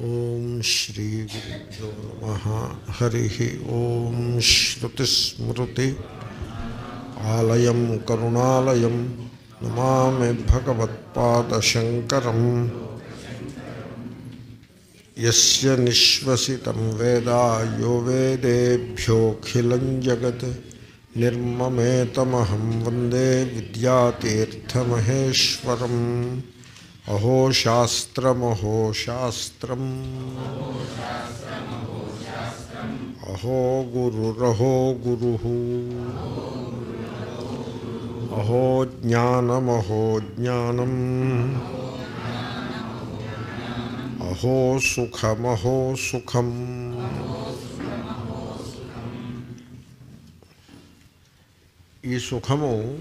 ॐ श्रीगुरुभ्यो नमः। हरिः ॐ श्रुतिस्मृति। आलयं करुणालयं नमामि भगवत्पादशङ्करम्। यस्य निःश्वसितं यो वेदेभ्योऽखिलं जगत्। निर्ममेतमहं वंदे विद्यातीर्थमहेश्वरम्। విద్యాతీర్థమహేశ్వరం అహో శాస్త్రమహో శాస్త్రం అహో గురురహో గురు అహో జ్ఞానమహో జ్ఞానం అహో సుఖమహో సుఖం ఈ సుఖము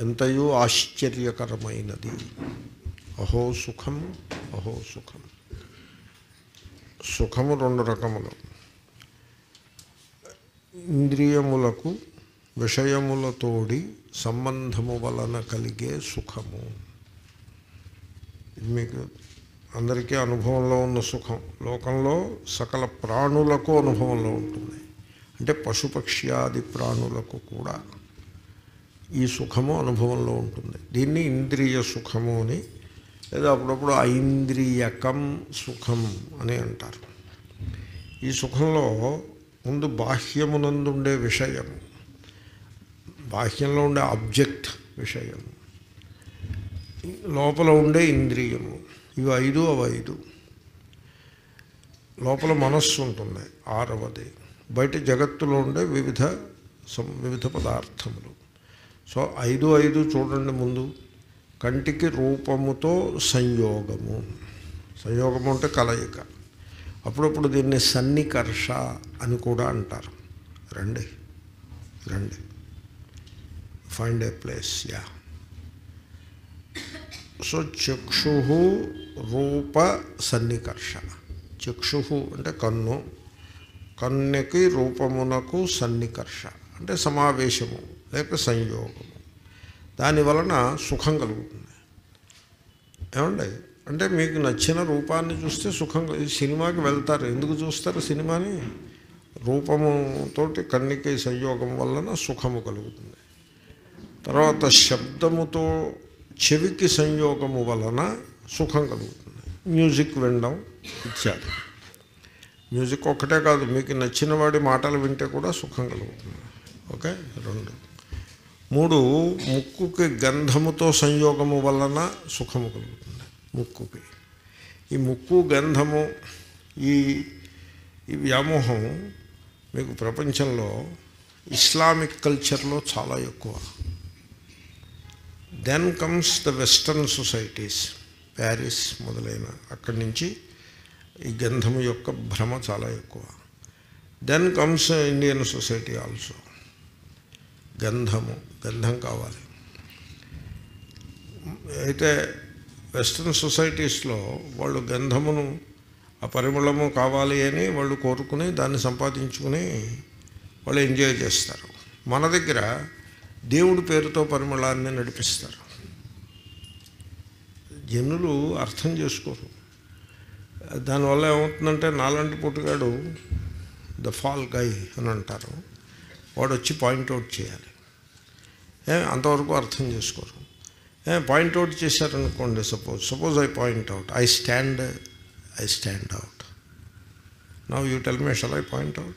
ఎంతయో ఆశ్చర్యకరమైనది. అహో సుఖం అహో సుఖం. సుఖము రెండు రకములు. ఇంద్రియములకు విషయములతోడి సంబంధము వలన కలిగే సుఖము. మీకు అందరికీ అనుభవంలో ఉన్న సుఖం. లోకంలో సకల ప్రాణులకు అనుభవంలో ఉంటుంది. అంటే పశుపక్ష్యాది ప్రాణులకు కూడా ఈ సుఖము అనుభవంలో ఉంటుంది. దీన్ని ఇంద్రియ సుఖము అని లేదా అప్పుడప్పుడు ఐంద్రియకం సుఖం అని అంటారు. ఈ సుఖంలో ముందు బాహ్యమునందుండే విషయము బాహ్యంలో ఉండే ఆబ్జెక్ట్ విషయము లోపల ఉండే ఇంద్రియము ఇవి ఐదు అవి ఐదు. లోపల మనస్సు ఉంటుంది ఆరవది. బయట జగత్తులో ఉండే వివిధ సం- వివిధ పదార్థములు. సో ఐదు ఐదు చూడండి ముందు. కంటికి రూపముతో సంయోగము. సంయోగము అంటే కలయిక. అప్పుడప్పుడు దీన్ని సన్నికర్ష అని కూడా అంటారు. రండి. రండి. Find a place yeah so Chakshu రూప సన్నికర్ష. చక్షు అంటే కన్ను. కన్నుకి రూపమునకు సన్నికర్ష. అంటే సమావేశము లేక సంయోగము. దాని వలన సుఖం కలుగుతుంది. ఏమండి? అంటే మీకు నచ్చిన రూపాన్ని చూస్తే సుఖం ఈ సినిమాకి వెళ్తారు. ఎందుకు చూస్తారు సినిమాని? రూపముతోటి కన్నుకి సంయోగం వలన సుఖము కలుగుతుంది. తర్వాత శబ్దముతో చెవికి సంయోగము వలన సుఖం కలుగుతుంది. మ్యూజిక్ వినడం ఇత్యాది. మ్యూజిక్ ఒక్కటే కాదు మీకు నచ్చిన వాడి మాటలు వింటే కూడా సుఖం కలుగుతుంది. ఓకే? రెండు. మూడు ముక్కుకి గంధముతో సంయోగము వలన సుఖము కలుగుతుంది. ముక్కుకి. ఈ ముక్కు గంధము ఈ ఈ వ్యామోహం మీకు ప్రపంచంలో ఇస్లామిక్ కల్చర్లో చాలా ఎక్కువ. Then comes the western societies Paris మొదలైన అక్కడి నుంచి ఈ గంధము యొక్క భ్రమ చాలా ఎక్కువ. Then comes Indian society also. గంధము గంధం కావాలి. అయితే వెస్ట్రన్ సొసైటీస్లో వాళ్ళు గంధమును ఆ పరిమళము కావాలి అని వాళ్ళు కోరుకుని దాన్ని సంపాదించుకుని వాళ్ళు ఎంజాయ్ చేస్తారు. మన దగ్గర దేవుడి పేరుతో పరిమళాన్ని నడిపిస్తారు. జనులు అర్థం చేసుకోరు. దానివల్ల ఏమవుతుందంటే నాలాంటి పుట్టుగాడు ద ఫాల్ గై అని అంటారు. వాడు వచ్చి పాయింట్అవుట్ చేయాలి. అంతవరకు అర్థం చేసుకోరు. పాయింట్ పాయింట్అవుట్ చేశారనుకోండి suppose suppose I point out I stand I stand out. Now you tell me shall I point out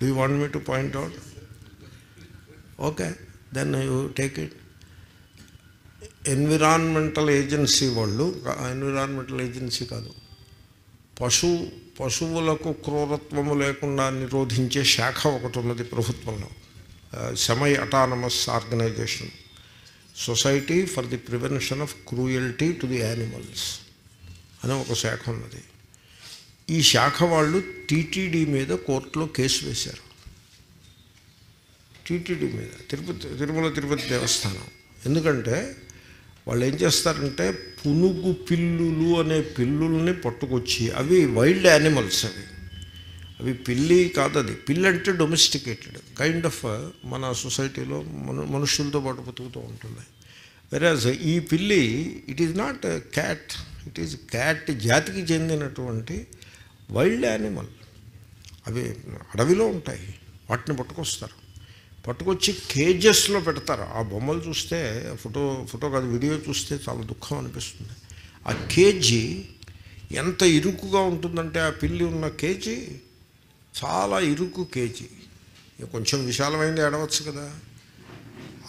do you want me to point out okay then you take it environmental agency వాళ్ళు environmental agency కాదు. పశు పశువులకు క్రూరత్వము లేకుండా నిరోధించే శాఖ ఒకటి ఉన్నది ప్రభుత్వంలో. Semi autonomous organisation society for the prevention of cruelty to the animals అని ఒక శాఖ ఉన్నది. ఈ శాఖ వాళ్ళు టీటీడీ మీద కోర్టులో కేసు వేశారు. టీటీడీ మీద తిరుపతి తిరుమల తిరుపతి దేవస్థానం. ఎందుకంటే వాళ్ళు ఏం చేస్తారంటే పునుగు పిల్లులు అనే పిల్లుల్ని పట్టుకొచ్చి అవి వైల్డ్ యానిమల్స్ అవి. అవి పిల్లి కాదు అది. పిల్లి అంటే డొమెస్టికేటెడ్ కైండ్ ఆఫ్ మన సొసైటీలో మను మనుషులతో పాటు బతుకుతూ ఉంటుంది వెరాజ్ ఈ పిల్లి it is not cat it is cat జాతికి చెందినటువంటి వైల్డ్ యానిమల్ అవి అడవిలో ఉంటాయి. వాటిని పట్టుకొస్తారు. పట్టుకొచ్చి కేజెస్లో పెడతారు. ఆ బొమ్మలు చూస్తే ఫోటో ఫోటో కాదు వీడియో చూస్తే చాలా దుఃఖం అనిపిస్తుంది. ఆ కేజీ ఎంత ఇరుకుగా ఉంటుందంటే ఆ పిల్లి ఉన్న కేజీ చాలా ఇరుకు కేజీ. ఇక కొంచెం విశాలమైంది ఎడవచ్చు కదా.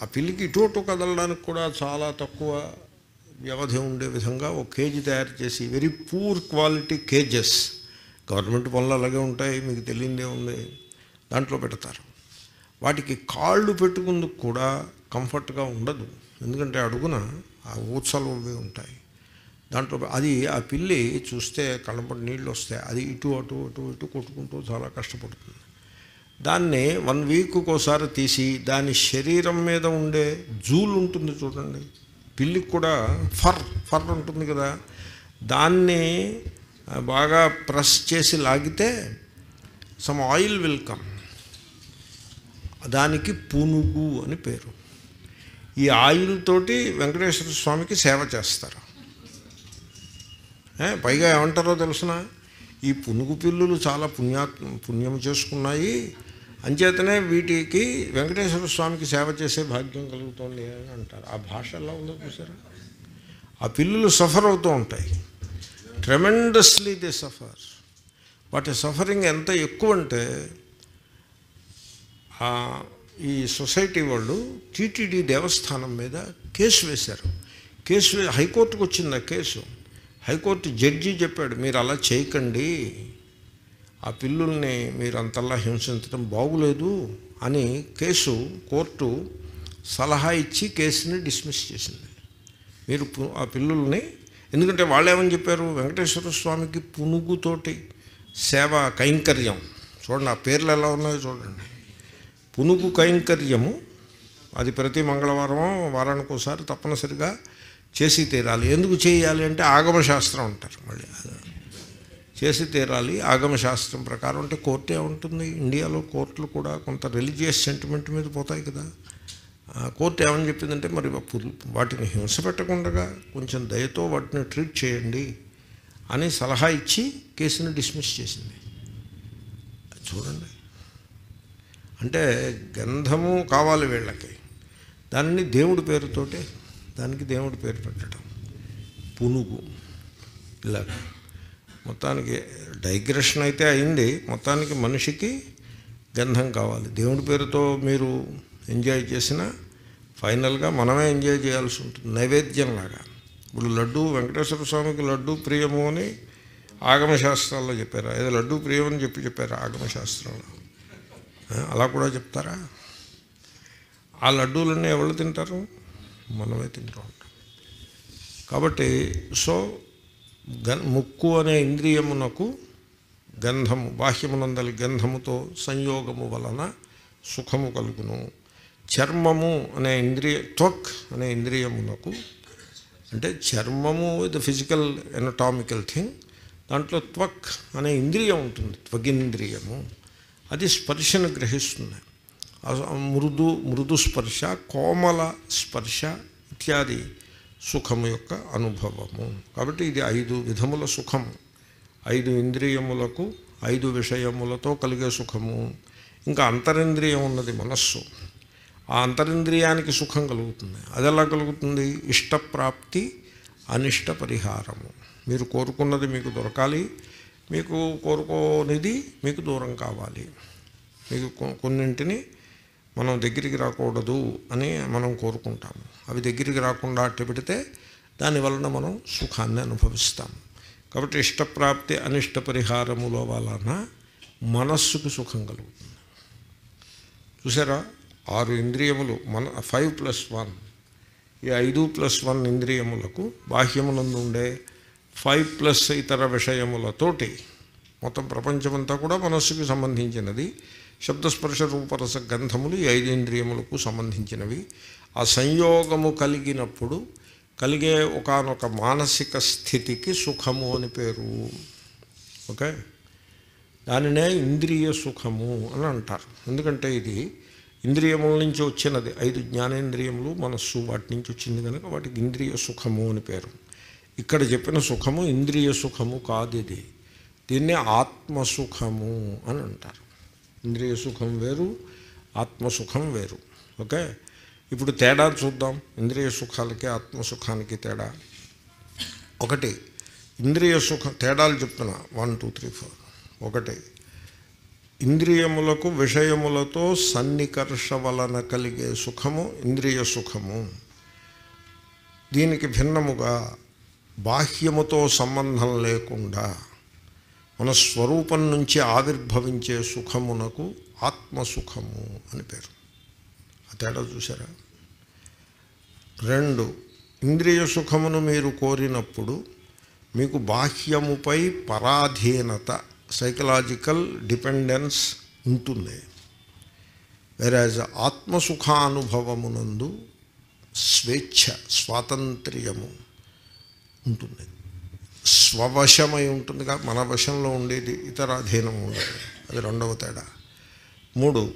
ఆ పిల్లికి ఇటు అటు కదలడానికి కూడా చాలా తక్కువ వ్యవధి ఉండే విధంగా ఒక కేజీ తయారు చేసి very poor quality cages. Government పనులు అలాగే ఉంటాయి మీకు తెలియదే ఉంది. దాంట్లో పెడతారు. వాటికి కాళ్ళు పెట్టుకుందుకు కూడా కంఫర్ట్గా ఉండదు. ఎందుకంటే అడుగున ఆ ఊత్సలు ఉంటాయి. దాంట్లో అది ఆ పిల్లి చూస్తే కళ్ళపడి నీళ్ళు వస్తాయి. అది ఇటు అటు అటు ఇటు కొట్టుకుంటూ చాలా కష్టపడుతుంది. దాన్ని వన్ వీక్ ఒకసారి తీసి దాని శరీరం మీద ఉండే జూలు ఉంటుంది చూడండి. పిల్లికి కూడా ఫర్ ఫర్ ఉంటుంది కదా. దాన్ని బాగా ప్రెస్ చేసి లాగితే సమ్ ఆయిల్ విల్ కమ్. దానికి పునుగు అని పేరు. ఈ ఆయిల్ తోటి వెంకటేశ్వర స్వామికి సేవ చేస్తారు. పైగా ఏమంటారో తెలుసిన? ఈ పునుగు పిల్లులు చాలా పుణ్యా పుణ్యం చేసుకున్నాయి. అంచేతనే వీటికి వెంకటేశ్వర స్వామికి సేవ చేసే భాగ్యం కలుగుతోంది అని అంటారు. ఆ భాష ఎలా ఉందో చూసారా? ఆ పిల్లులు సఫర్ అవుతూ ఉంటాయి. ట్రెమెండస్లీ దే సఫర్ వాటి సఫరింగ్ ఎంత ఎక్కువ అంటే ఆ, ఈ సొసైటీ వాళ్ళు టీటీడీ దేవస్థానం మీద కేసు వేశారు. కేసు హైకోర్టుకు వచ్చింది ఆ కేసు? హైకోర్టు జడ్జి చెప్పాడు మీరు అలా చేయకండి. ఆ పిల్లుల్ని మీరు అంతలా హింసించడం బాగులేదు అని కేసు కోర్టు సలహా ఇచ్చి కేసుని డిస్మిస్ చేసింది. మీరు ఆ పిల్లుల్ని ఎందుకంటే వాళ్ళు ఏమని చెప్పారు? వెంకటేశ్వర స్వామికి పునుగుతోటి సేవ కైంకర్యం. చూడండి ఆ పేర్లు ఎలా ఉన్నాయో చూడండి. పునుగు కైంకర్యము అది ప్రతి మంగళవారం వారానికి ఒకసారి తప్పనిసరిగా చేసి తీరాలి. ఎందుకు చేయాలి అంటే ఆగమ శాస్త్రం అంటారు మళ్ళీ. చేసి తీరాలి. ఆగమ శాస్త్రం ప్రకారం అంటే కోర్టు ఉంటుంది. ఇండియాలో కోర్టులు కూడా కొంత రిలీజియస్ సెంటిమెంట్ మీద పోతాయి కదా. కోర్టు ఏమని చెప్పిందంటే మరి వాటిని హింస పెట్టకుండా కొంచెం దయతో వాటిని ట్రీట్ చేయండి అని సలహా ఇచ్చి కేసుని డిస్మిస్ చేసింది. చూడండి. అంటే గంధము కావాలి వీళ్ళకి. దానిని దేవుడి పేరుతోటే దానికి దేవుడు పేరు పెట్టడం. పునుగు. ఇలాగ. మొత్తానికి డైగ్రెషన్ అయితే అయింది. మొత్తానికి మనిషికి గంధం కావాలి. దేవుడి పేరుతో మీరు ఎంజాయ్ చేసినా ఫైనల్గా మనమే ఎంజాయ్ చేయాల్సి ఉంటుంది. నైవేద్యంలాగా ఇప్పుడు లడ్డు వెంకటేశ్వర స్వామికి లడ్డు ప్రియము అని ఆగమశాస్త్రాల్లో చెప్పారు? ఏదో లడ్డు ప్రియం అని చెప్పి చెప్పారు ఆగమ శాస్త్రంలో అలా కూడా చెప్తారా? ఆ లడ్డూలన్నీ ఎవరు తింటారు? మనమే తింటూ. ఉంటాం కాబట్టి సో గన్ ముక్కు అనే ఇంద్రియమునకు గంధము బాహ్యమునందలి గంధముతో సంయోగము వలన సుఖము కలుగును. చర్మము అనే ఇంద్రియ త్వక్ అనే ఇంద్రియమునకు అంటే చర్మము ద ఫిజికల్ ఎనటామికల్ థింగ్ దాంట్లో త్వక్ అనే ఇంద్రియం ఉంటుంది త్వగింద్రియము. అది స్పర్శను గ్రహిస్తుంది. మృదు మృదు స్పర్శ కోమల స్పర్శ ఇత్యాది సుఖము యొక్క అనుభవము. కాబట్టి ఇది ఐదు విధముల సుఖము ఐదు ఇంద్రియములకు ఐదు విషయములతో కలిగే సుఖము. ఇంకా అంతరింద్రియం ఉన్నది మనస్సు. ఆ అంతరింద్రియానికి సుఖం కలుగుతుంది. అది ఎలా కలుగుతుంది? ఇష్టప్రాప్తి అనిష్ట పరిహారము. మీరు కోరుకున్నది మీకు దొరకాలి. మీకు కోరుకోనిది మీకు దూరం కావాలి. మీకు కొన్నింటిని మనం దగ్గరికి రాకూడదు అని మనం కోరుకుంటాము. అవి దగ్గరికి రాకుండా అట్టి పెడితే దాని వలన మనం సుఖాన్ని అనుభవిస్తాం. కాబట్టి ఇష్టప్రాప్తి అనిష్ట పరిహారముల వలన మనస్సుకు సుఖం కలుగుతుంది. చూసారా? ఆరు ఇంద్రియములు మన ఫైవ్ ప్లస్ వన్. ఈ ఐదు ప్లస్ వన్ ఇంద్రియములకు బాహ్యమునందు ఉండే ఫైవ్ ప్లస్ ఇతర విషయములతోటి మొత్తం ప్రపంచమంతా కూడా మనస్సుకు సంబంధించినది. శబ్దస్పర్శ రూపరస గంధములు ఈ ఐదేంద్రియములకు సంబంధించినవి. ఆ సంయోగము కలిగినప్పుడు కలిగే ఒకానొక మానసిక స్థితికి సుఖము అని పేరు. ఓకే? దానినే ఇంద్రియ సుఖము అని అంటారు. ఎందుకంటే ఇది ఇంద్రియముల నుంచి వచ్చినది. ఐదు జ్ఞానేంద్రియములు మనస్సు వాటి నుంచి వచ్చింది కనుక వాటికి ఇంద్రియ సుఖము అని పేరు. ఇక్కడ చెప్పిన సుఖము ఇంద్రియ సుఖము కాదు ఇది. దీన్ని ఆత్మసుఖము అని అంటారు. ఇంద్రియ సుఖం వేరు ఆత్మసుఖం వేరు. ఓకే? ఇప్పుడు తేడా చూద్దాం. ఇంద్రియ సుఖాలకి ఆత్మసుఖానికి తేడా. ఒకటి ఇంద్రియ సుఖం తేడాలు చెప్తున్నా. వన్ టూ త్రీ ఫోర్ ఒకటి ఇంద్రియములకు విషయములతో సన్నికర్ష వలన కలిగే సుఖము ఇంద్రియ సుఖము. దీనికి భిన్నముగా బాహ్యముతో సంబంధం లేకుండా మన స్వరూపం నుంచి ఆవిర్భవించే సుఖమునకు ఆత్మసుఖము అని పేరు. ఆ తేడా చూసారా రెండు ఇంద్రియ సుఖమును మీరు కోరినప్పుడు మీకు బాహ్యముపై పరాధీనత సైకలాజికల్ డిపెండెన్స్ ఉంటుంది. వెరాజ్ ఆత్మసుఖానుభవమునందు స్వేచ్ఛ స్వాతంత్ర్యము ఉంటుంది. స్వవశమై ఉంటుందిగా మన వశంలో ఉండేది ఇతర అధీనం ఉండదు. అది రెండవ తేడా. మూడు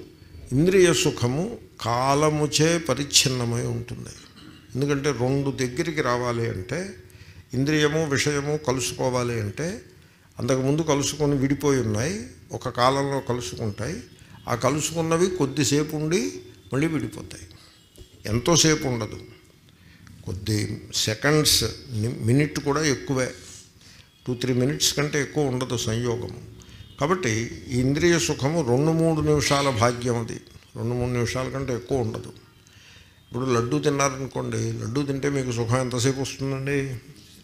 ఇంద్రియ సుఖము కాలముచే పరిచ్ఛిన్నమై ఉంటుంది. ఎందుకంటే రెండు దగ్గరికి రావాలి అంటే ఇంద్రియము విషయము కలుసుకోవాలి అంటే అంతకుముందు కలుసుకొని విడిపోయి ఉన్నాయి ఒక కాలంలో కలుసుకుంటాయి. ఆ కలుసుకున్నవి కొద్దిసేపు ఉండి మళ్ళీ విడిపోతాయి. ఎంతోసేపు ఉండదు. కొద్ది సెకండ్స్ మినిట్ కూడా ఎక్కువే. టూ త్రీ మినిట్స్ కంటే ఎక్కువ ఉండదు సంయోగము కాబట్టి ఇంద్రియ సుఖము రెండు మూడు నిమిషాల భాగ్యం అది. రెండు మూడు నిమిషాల కంటే ఎక్కువ ఉండదు. ఇప్పుడు లడ్డూ తిన్నారనుకోండి లడ్డూ తింటే మీకు సుఖం ఎంతసేపు వస్తుందండి?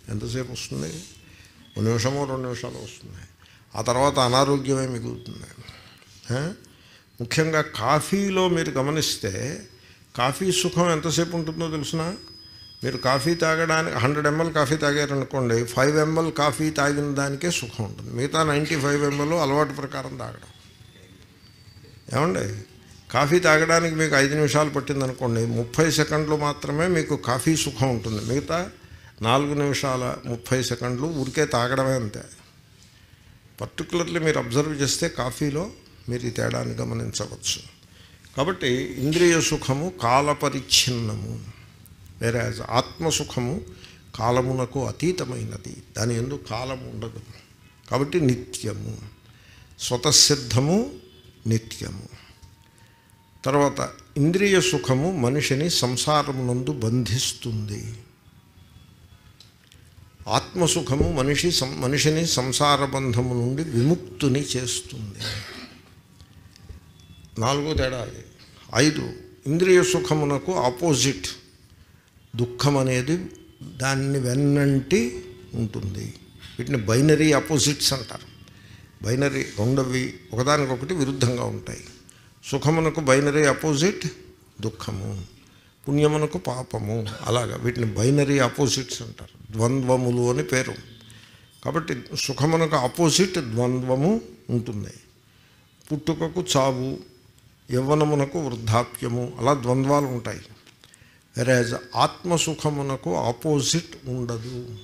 ఎంతసేపు వస్తుంది? ఒక నిమిషమో రెండు నిమిషాలు వస్తుంది. ఆ తర్వాత అనారోగ్యమే మిగులుతుంది. ముఖ్యంగా కాఫీలో మీరు గమనిస్తే కాఫీ సుఖం ఎంతసేపు ఉంటుందో తెలిసిన? మీరు కాఫీ తాగడానికి హండ్రెడ్ ఎంఎల్ కాఫీ తాగారనుకోండి ఫైవ్ ఎంఎల్ కాఫీ తాగిన దానికే సుఖం ఉంటుంది. మిగతా నైంటీ ఫైవ్ ఎంఎల్ అలవాటు ప్రకారం తాగడం. ఏమండి? కాఫీ తాగడానికి మీకు ఐదు నిమిషాలు పట్టిందనుకోండి ముప్పై సెకండ్లు మాత్రమే మీకు కాఫీ సుఖం ఉంటుంది. మిగతా నాలుగు నిమిషాల ముప్పై సెకండ్లు ఊరికే తాగడమే అంతే. పర్టికులర్లీ మీరు అబ్జర్వ్ చేస్తే కాఫీలో మీరు ఈ తేడాన్ని గమనించవచ్చు. కాబట్టి ఇంద్రియ సుఖము కాలపరిచ్ఛిన్నము. వేరే ఆత్మసుఖము కాలమునకు అతీతమైనది దాని ఎందు కాలము ఉండదు కాబట్టి నిత్యము స్వతసిద్ధము నిత్యము తర్వాత ఇంద్రియ సుఖము మనిషిని సంసారమునందు బంధిస్తుంది ఆత్మసుఖము మనిషి మనిషిని సంసార బంధము నుండి విముక్తుని చేస్తుంది నాలుగో తేడా ఐదు ఇంద్రియ సుఖమునకు ఆపోజిట్ దుఃఖం అనేది దాన్ని వెన్నంటి ఉంటుంది. వీటిని బైనరీ అపోజిట్స్ అంటారు. బైనరీ రెండవి ఒకదానికొకటి విరుద్ధంగా ఉంటాయి. సుఖమునకు బైనరీ అపోజిట్ దుఃఖము పుణ్యమునకు పాపము అలాగా వీటిని బైనరీ ఆపోజిట్స్ అంటారు. ద్వంద్వములు అని పేరు. కాబట్టి సుఖమునకు ఆపోజిట్ ద్వంద్వము ఉంటుంది. పుట్టుకకు చావు యవ్వనమునకు వృద్ధాప్యము అలా ద్వంద్వాలు ఉంటాయి. వెరాజ్ ఆత్మసుఖమునకు ఆపోజిట్ ఉండదు.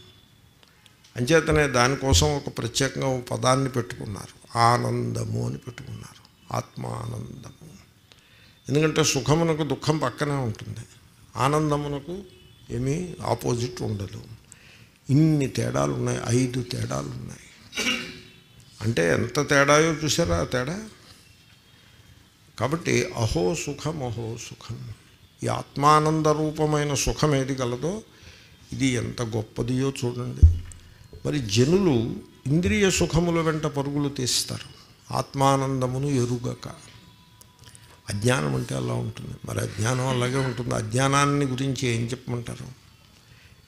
అంచేతనే దానికోసం ఒక ప్రత్యేకంగా ఒక పదాన్ని పెట్టుకున్నారు. ఆనందము అని పెట్టుకున్నారు. ఆత్మానందము. ఎందుకంటే సుఖమునకు దుఃఖం పక్కనే ఉంటుంది. ఆనందమునకు ఏమీ ఆపోజిట్ ఉండదు. ఇన్ని తేడాలు ఉన్నాయి. ఐదు తేడాలు ఉన్నాయి. అంటే ఎంత తేడాయో చూసారా ఆ తేడా? కాబట్టి అహో సుఖం అహో సుఖం. ఈ ఆత్మానంద రూపమైన సుఖం ఏది కలదో ఇది ఎంత గొప్పదియో చూడండి. మరి జనులు ఇంద్రియ సుఖముల వెంట పరుగులు తీస్తారు. ఆత్మానందమును ఎరుగక. అజ్ఞానం అంటే అలా ఉంటుంది. మరి అజ్ఞానం అలాగే ఉంటుంది. అజ్ఞానాన్ని గురించి ఏం చెప్పమంటారు?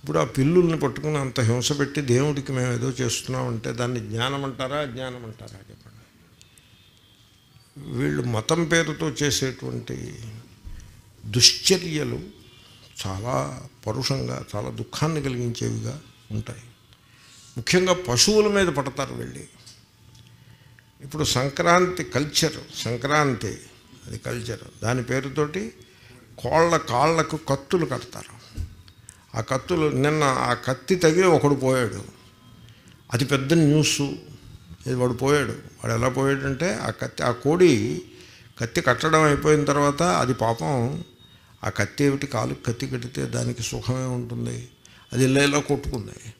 ఇప్పుడు ఆ పిల్లుల్ని పట్టుకుని అంత హింస పెట్టి దేవుడికి మేము ఏదో చేస్తున్నామంటే దాన్ని జ్ఞానం అంటారా అజ్ఞానం అంటారా చెప్పండి. వీళ్ళు మతం పేరుతో చేసేటువంటి దుశ్చర్యలు చాలా పరుషంగా చాలా దుఃఖాన్ని కలిగించేవిగా ఉంటాయి. ముఖ్యంగా పశువుల మీద పడతారు వెళ్ళి. ఇప్పుడు సంక్రాంతి కల్చర్ సంక్రాంతి అది కల్చర్. దాని పేరుతోటి కోళ్ళ కాళ్ళకు కత్తులు కడతారు. ఆ కత్తులు నిన్న ఆ కత్తి తగిలి ఒకడు పోయాడు. అది పెద్ద న్యూస్. ఇది వాడు పోయాడు. వాడు ఎలా పోయాడంటే ఆ కత్తి ఆ కోడి కత్తి కట్టడం అయిపోయిన తర్వాత అది పాపం ఆ కత్తి ఏమిటి? కాలు కత్తి కడితే దానికి సుఖమే ఉంటుంది. అది ఇలా ఇలా కొట్టుకుంది.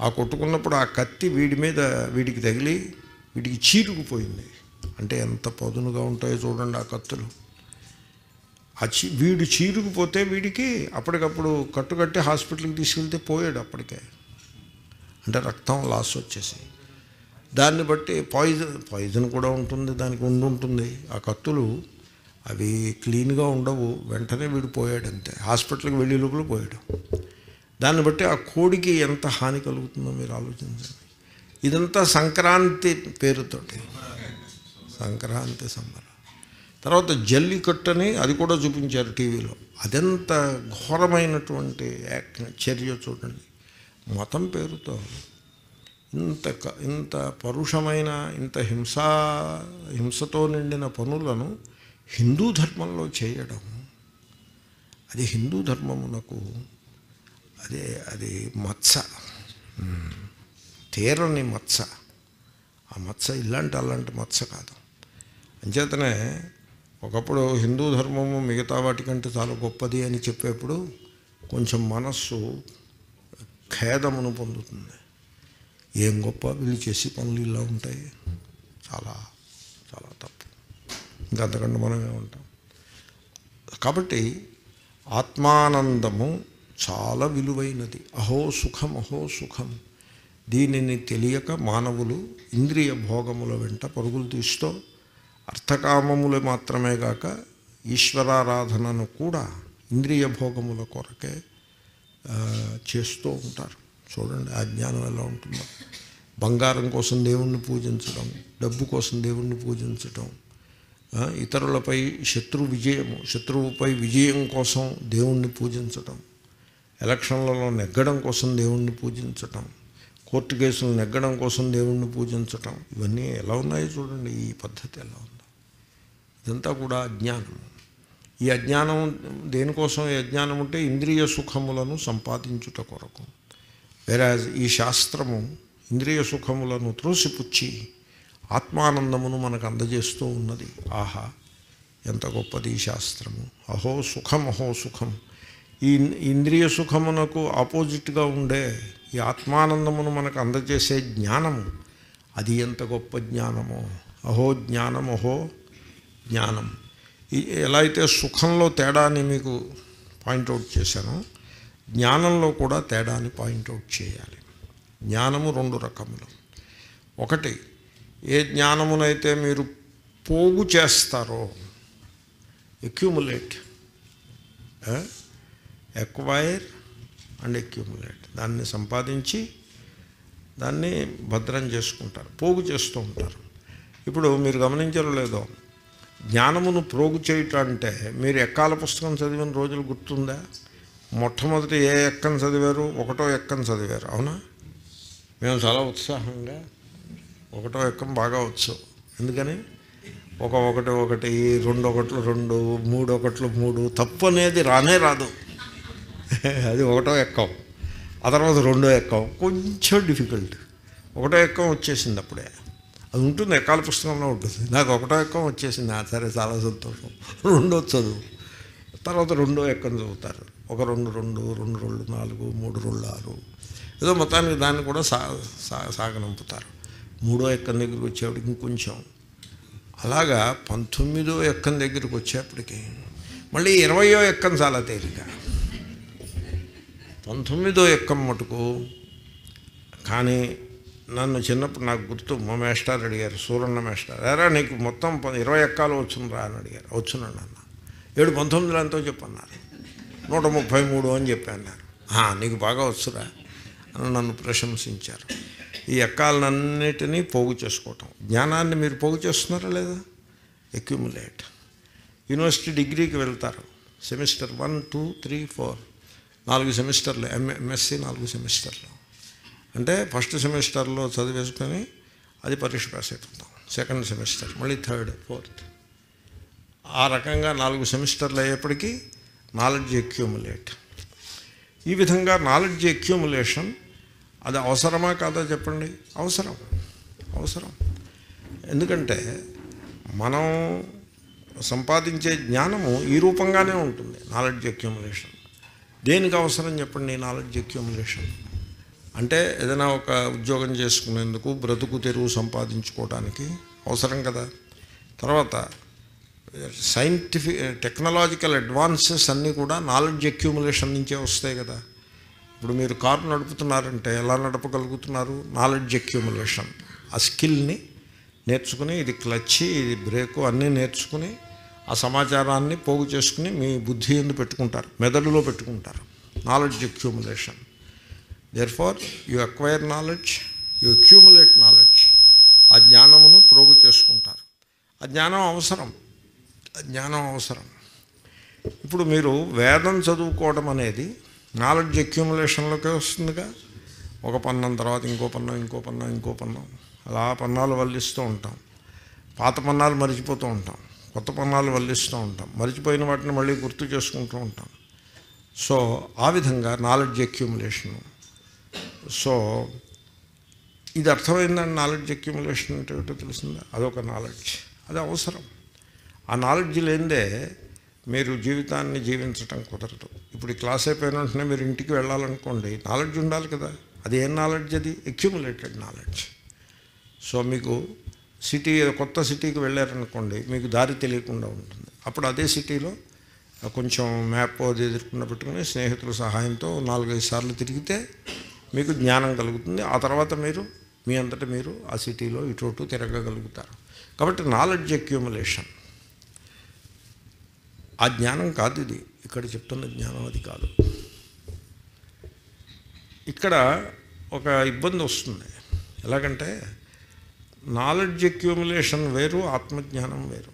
ఆ కొట్టుకున్నప్పుడు ఆ కత్తి వీడి మీద వీడికి తగిలి వీడికి చీరుకుపోయింది అంటే ఎంత పదునుగా ఉంటాయో చూడండి ఆ కత్తులు. ఆ చీ వీడు చీరుకుపోతే వీడికి అప్పటికప్పుడు కట్టుకట్టి హాస్పిటల్కి తీసుకెళ్తే పోయాడు అప్పటికే. అంటే రక్తం లాస్ వచ్చేసి. దాన్ని బట్టి పాయిజన్ పాయిజన్ కూడా ఉంటుంది దానికి ఉండి ఉంటుంది. ఆ కత్తులు అవి క్లీన్గా ఉండవు వెంటనే వీడు పోయాడు అంతే. హాస్పిటల్కి వెళ్ళే లోపల పోయాడు. దాన్ని బట్టి ఆ కోడికి ఎంత హాని కలుగుతుందో మీరు ఆలోచించండి. ఇదంతా సంక్రాంతి పేరుతోటి. సంక్రాంతి సంబరం తర్వాత జల్లికట్టు అని అది కూడా చూపించారు టీవీలో. అదెంత ఘోరమైనటువంటి యాక్ చర్య చూడండి. మతం పేరుతో. ఇంత క- ఇంత పరుషమైన ఇంత హింసా హింసతో నిండిన పనులను హిందూ ధర్మంలో చేయడం అది హిందూ ధర్మమునకు అదే అది మత్స. తీరని మత్స. ఆ మత్స ఇలాంటి అలాంటి మత్స కాదు. అంచేతనే ఒకప్పుడు హిందూ ధర్మము మిగతా వాటికంటే చాలా గొప్పది అని చెప్పేప్పుడు కొంచెం మనస్సు ఖేదమును పొందుతుంది. ఏం గొప్ప వీళ్ళు చేసే పనులు ఇలా ఉంటాయి. చాలా చాలా తప్పు. ఇంకా అంతకంటే మనమే ఉంటాం. కాబట్టి ఆత్మానందము చాలా విలువైనది. అహో సుఖం అహో సుఖం. దీనిని తెలియక మానవులు ఇంద్రియ భోగముల వెంట పరుగులు తీస్తూ అర్థకామములు మాత్రమే కాక ఈశ్వరారాధనను కూడా ఇంద్రియ భోగముల కొరకే చేస్తూ ఉంటారు. చూడండి ఆ జ్ఞానం ఎలా ఉంటుందో. బంగారం కోసం దేవుణ్ణి పూజించడం డబ్బు కోసం దేవుణ్ణి పూజించడం ఇతరులపై శత్రు విజయము శత్రువుపై విజయం కోసం దేవుణ్ణి పూజించటం ఎలక్షన్లలో నెగ్గడం కోసం దేవుణ్ణి పూజించటం కోర్టు కేసులు నెగ్గడం కోసం దేవుణ్ణి పూజించటం ఇవన్నీ ఎలా ఉన్నాయో చూడండి ఈ పద్ధతి ఎలా ఉందో. ఇదంతా కూడా అజ్ఞానం. ఈ అజ్ఞానం దేనికోసం? ఈ అజ్ఞానం ఉంటే ఇంద్రియ సుఖములను సంపాదించుట కొరకు. వేరే ఈ శాస్త్రము ఇంద్రియ సుఖములను త్రోసిపుచ్చి ఆత్మానందమును మనకు అందజేస్తూ ఉన్నది. ఆహా. ఎంత గొప్పది శాస్త్రము. అహో సుఖం అహో సుఖం. ఈ ఇంద్రియ సుఖమునకు ఆపోజిట్గా ఉండే ఈ ఆత్మానందమును మనకు అందజేసే జ్ఞానము అది ఎంత గొప్ప జ్ఞానమో. అహో జ్ఞానం అహో జ్ఞానం. ఎలా అయితే సుఖంలో తేడాని మీకు పాయింట్అవుట్ చేశానో జ్ఞానంలో కూడా తేడాని పాయింట్అవుట్ చేయాలి. జ్ఞానము రెండు రకములు. ఒకటి ఏ జ్ఞానమునైతే మీరు పోగు చేస్తారో ఎక్యూములేట్ ఎక్వైర్ అండ్ ఎక్యూములేట్ దాన్ని సంపాదించి దాన్ని భద్రం చేసుకుంటారు పోగు చేస్తూ ఉంటారు. ఇప్పుడు మీరు గమనించరు లేదో. జ్ఞానమును ప్రోగు చేయటం అంటే మీరు ఎక్కాల పుస్తకం చదివిన రోజులు గుర్తుందా? మొట్టమొదటి ఏ ఎక్కని చదివారు? ఒకటో ఎక్కని చదివారు? అవునా? మేము చాలా ఉత్సాహంగా ఒకటో ఎక్కం బాగా వచ్చు. ఎందుకని? ఒక ఒకటి ఒకటి రెండు ఒకట్లు రెండు మూడు ఒకట్లు మూడు తప్పు అనేది రానే రాదు. అది ఒకటో ఎక్కం ఆ తర్వాత రెండో ఎక్కం కొంచెం డిఫికల్ట్ ఒకటో ఎక్కం వచ్చేసింది అప్పుడే. అది ఉంటుంది ఎక్కాల పుస్తకంలో ఉంటుంది. నాకు ఒకటో ఎక్కం వచ్చేసింది. ఆ సరే చాలా సంతోషం. రెండో చదువు. తర్వాత రెండో ఎక్కం చదువుతారు. ఒక రెండు రెండు రెండు రెండు నాలుగు మూడు రెండు ఆరు. ఏదో మొత్తానికి దాన్ని కూడా సా సా- సాగనంపుతారు. మూడో ఎక్కం దగ్గరికి వచ్చేప్పటికి ఇంకొంచెం. అలాగా పంతొమ్మిదో ఎక్కం దగ్గరికి వచ్చేప్పటికి మళ్ళీ ఇరవయో ఎక్కం చాలా తేలిక. పంతొమ్మిదో ఎక్కం మటుకు కానీ నన్ను చిన్నప్పుడు నాకు గుర్తు మా మేస్టార్ అడిగారు సూరన్న మేస్టార్ ఎరా నీకు మొత్తం ఇరవై ఎక్కాలు వచ్చునరా అని అడిగారు. వచ్చునండి అన్న ఏడు పంతొమ్మిదిలో ఎంతో చెప్పన్నారు. నూట ముప్పై మూడు అని చెప్పాను నీకు బాగా వచ్చురా అని నన్ను ప్రశంసించారు. ఈ ఎక్కాలన్నిటినీ పోగు చేసుకోవటం. జ్ఞానాన్ని మీరు పోగు చేస్తున్నారా లేదా? అక్యుములేట్ యూనివర్సిటీ డిగ్రీకి వెళ్తారు. Semester one two three four నాలుగు సెమిస్టర్లు ఎంఏ ఎంఎస్సి నాలుగు సెమిస్టర్లు. అంటే ఫస్ట్ సెమిస్టర్లో చదివేసుకొని అది పరీక్ష పాస్ అయిపోతాం. సెకండ్ సెమిస్టర్ మళ్ళీ థర్డ్ ఫోర్త్ ఆ రకంగా నాలుగు సెమిస్టర్లు అయ్యేప్పటికీ నాలెడ్జ్ ఎక్యూములేట్ ఈ విధంగా నాలెడ్జ్ ఎక్యూములేషన్ అది అవసరమా కాదా చెప్పండి? అవసరం. అవసరం. ఎందుకంటే మనం సంపాదించే జ్ఞానము ఈ రూపంగానే ఉంటుంది. నాలెడ్జ్ ఎక్యూములేషన్ దేనికి అవసరం చెప్పండి? నాలెడ్జ్ ఎక్యూములేషన్ అంటే ఏదైనా ఒక ఉద్యోగం చేసుకునేందుకు బ్రతుకు తెరువు సంపాదించుకోవడానికి అవసరం కదా. తర్వాత సైంటిఫిక్ టెక్నాలజికల్ అడ్వాన్సెస్ అన్నీ కూడా నాలెడ్జ్ అక్యూములేషన్ నుంచే వస్తాయి కదా. ఇప్పుడు మీరు కారు నడుపుతున్నారంటే ఎలా నడపగలుగుతున్నారు? నాలెడ్జ్ అక్యూములేషన్ ఆ స్కిల్ని నేర్చుకుని ఇది క్లచ్చి ఇది బ్రేకు అన్నీ నేర్చుకుని ఆ సమాచారాన్ని పోగు చేసుకుని మీ బుద్ధి ఎందు పెట్టుకుంటారు. మెదడులో పెట్టుకుంటారు. Knowledge accumulation therefore you acquire knowledge you accumulate knowledge ఆ జ్ఞానమును ప్రోగు చేసుకుంటారు. ఆ జ్ఞానం అవసరం. ఆ జ్ఞానం అవసరం. ఇప్పుడు మీరు వేదం చదువుకోవడం అనేది నాలెడ్జ్ అక్యూములేషన్లోకే వస్తుందిగా. ఒక పన్నం తర్వాత ఇంకో పన్నం ఇంకో పన్నం ఇంకో పన్నం. అలా పన్నాలు వల్లిస్తూ ఉంటాం. పాత పన్నాలు మర్చిపోతూ ఉంటాం. కొత్త పన్నాలు వల్లిస్తూ ఉంటాం. మరిచిపోయిన వాటిని మళ్ళీ గుర్తు చేసుకుంటూ ఉంటాం. సో ఆ విధంగా నాలెడ్జ్ అక్యూములేషను. సో ఇది అర్థమైందని నాలెడ్జ్ అక్యూములేషన్ అంటే ఏంటో తెలిసిందా? అదొక నాలెడ్జ్. అది అవసరం. ఆ నాలెడ్జ్ లేనిదే మీరు జీవితాన్ని జీవించటం కుదరదు. ఇప్పుడు ఈ క్లాస్ అయిపోయిన వెంటనే మీరు ఇంటికి వెళ్ళాలనుకోండి నాలెడ్జ్ ఉండాలి కదా. అది ఏం నాలెడ్జ్ అది? అక్యుములేటెడ్ నాలెడ్జ్ సో మీకు సిటీ కొత్త సిటీకి వెళ్ళారనుకోండి మీకు దారి తెలియకుండా ఉంటుంది. అప్పుడు అదే సిటీలో కొంచెం మ్యాప్ అది ఎదుర్కొన్న పెట్టుకుని స్నేహితుల సహాయంతో నాలుగైదు సార్లు తిరిగితే మీకు జ్ఞానం కలుగుతుంది. ఆ తర్వాత మీరు మీ అంతటా మీరు ఆ సిటీలో ఇటు అటు తిరగగలుగుతారు. కాబట్టి నాలెడ్జ్ అక్యూములేషన్ ఆ జ్ఞానం కాదు ఇది. ఇక్కడ చెప్తున్న జ్ఞానం అది కాదు. ఇక్కడ ఒక ఇబ్బంది వస్తుంది. ఎలాగంటే నాలెడ్జ్ అక్యూములేషన్ వేరు ఆత్మజ్ఞానం వేరు.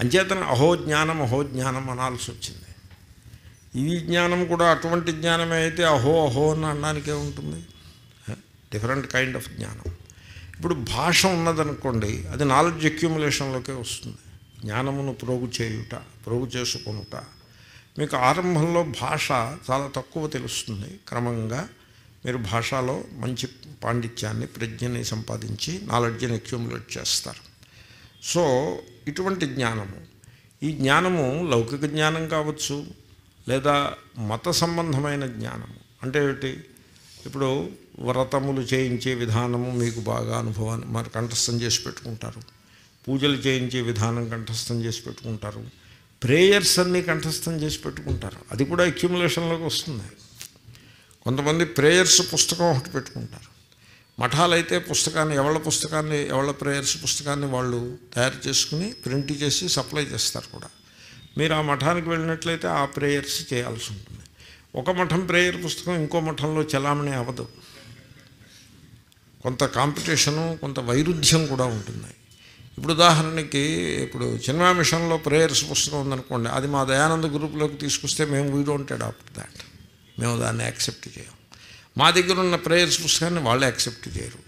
అంచేతన అహో జ్ఞానం అహో జ్ఞానం అనాల్సి వచ్చింది. ఈ జ్ఞానం కూడా అటువంటి జ్ఞానమే అయితే అహో అహో అని అనడానికే ఉంటుంది. డిఫరెంట్ కైండ్ ఆఫ్ జ్ఞానం. ఇప్పుడు భాష ఉన్నదనుకోండి అది నాలెడ్జ్ అక్యూములేషన్లోకే వస్తుంది. జ్ఞానమును ప్రోగు చేయుట ప్రోగు చేసుకొనుట. మీకు ఆరంభంలో భాష చాలా తక్కువ తెలుస్తుంది. క్రమంగా మీరు భాషలో మంచి పాండిత్యాన్ని ప్రజ్ఞని సంపాదించి నాలెడ్జ్ని అక్యూములేట్ చేస్తారు. సో ఇటువంటి జ్ఞానము. ఈ జ్ఞానము లౌకిక జ్ఞానం కావచ్చు లేదా మత సంబంధమైన జ్ఞానము. అంటే ఏమిటి? ఇప్పుడు వ్రతములు చేయించే విధానము మీకు బాగా అనుభవాన్ని మరి కంఠస్థం చేసి పెట్టుకుంటారు. పూజలు చేయించే విధానం కంఠస్థం చేసి పెట్టుకుంటారు. ప్రేయర్స్ అన్నీ కంఠస్థం చేసి పెట్టుకుంటారు. అది కూడా అక్యుములేషన్లోకి వస్తుంది. కొంతమంది ప్రేయర్స్ పుస్తకం ఒకటి పెట్టుకుంటారు. మఠాలైతే పుస్తకాన్ని ఎవళ్ళ పుస్తకాన్ని ఎవళ్ళ ప్రేయర్స్ పుస్తకాన్ని వాళ్ళు తయారు చేసుకుని ప్రింట్ చేసి సప్లై చేస్తారు కూడా. మీరు ఆ మఠానికి వెళ్ళినట్లయితే ఆ ప్రేయర్స్ చేయాల్సి ఉంటుంది. ఒక మఠం ప్రేయర్ పుస్తకం ఇంకో మఠంలో చలామణి అవ్వదు. కొంత కాంపిటీషను కొంత వైరుధ్యం కూడా ఉంటుంది. ఇప్పుడు ఉదాహరణకి ఇప్పుడు సినిమా మిషన్లో ప్రేయర్స్ పుస్తకం ఉందనుకోండి అది మా దయానంద గ్రూప్లోకి తీసుకొస్తే మేము వీ డోంట్ అడాప్ట్ దాట్ మేము దాన్ని యాక్సెప్ట్ చేయం. మా దగ్గర ఉన్న ప్రేయర్స్ పుస్తకాన్ని వాళ్ళు యాక్సెప్ట్ చేయరు.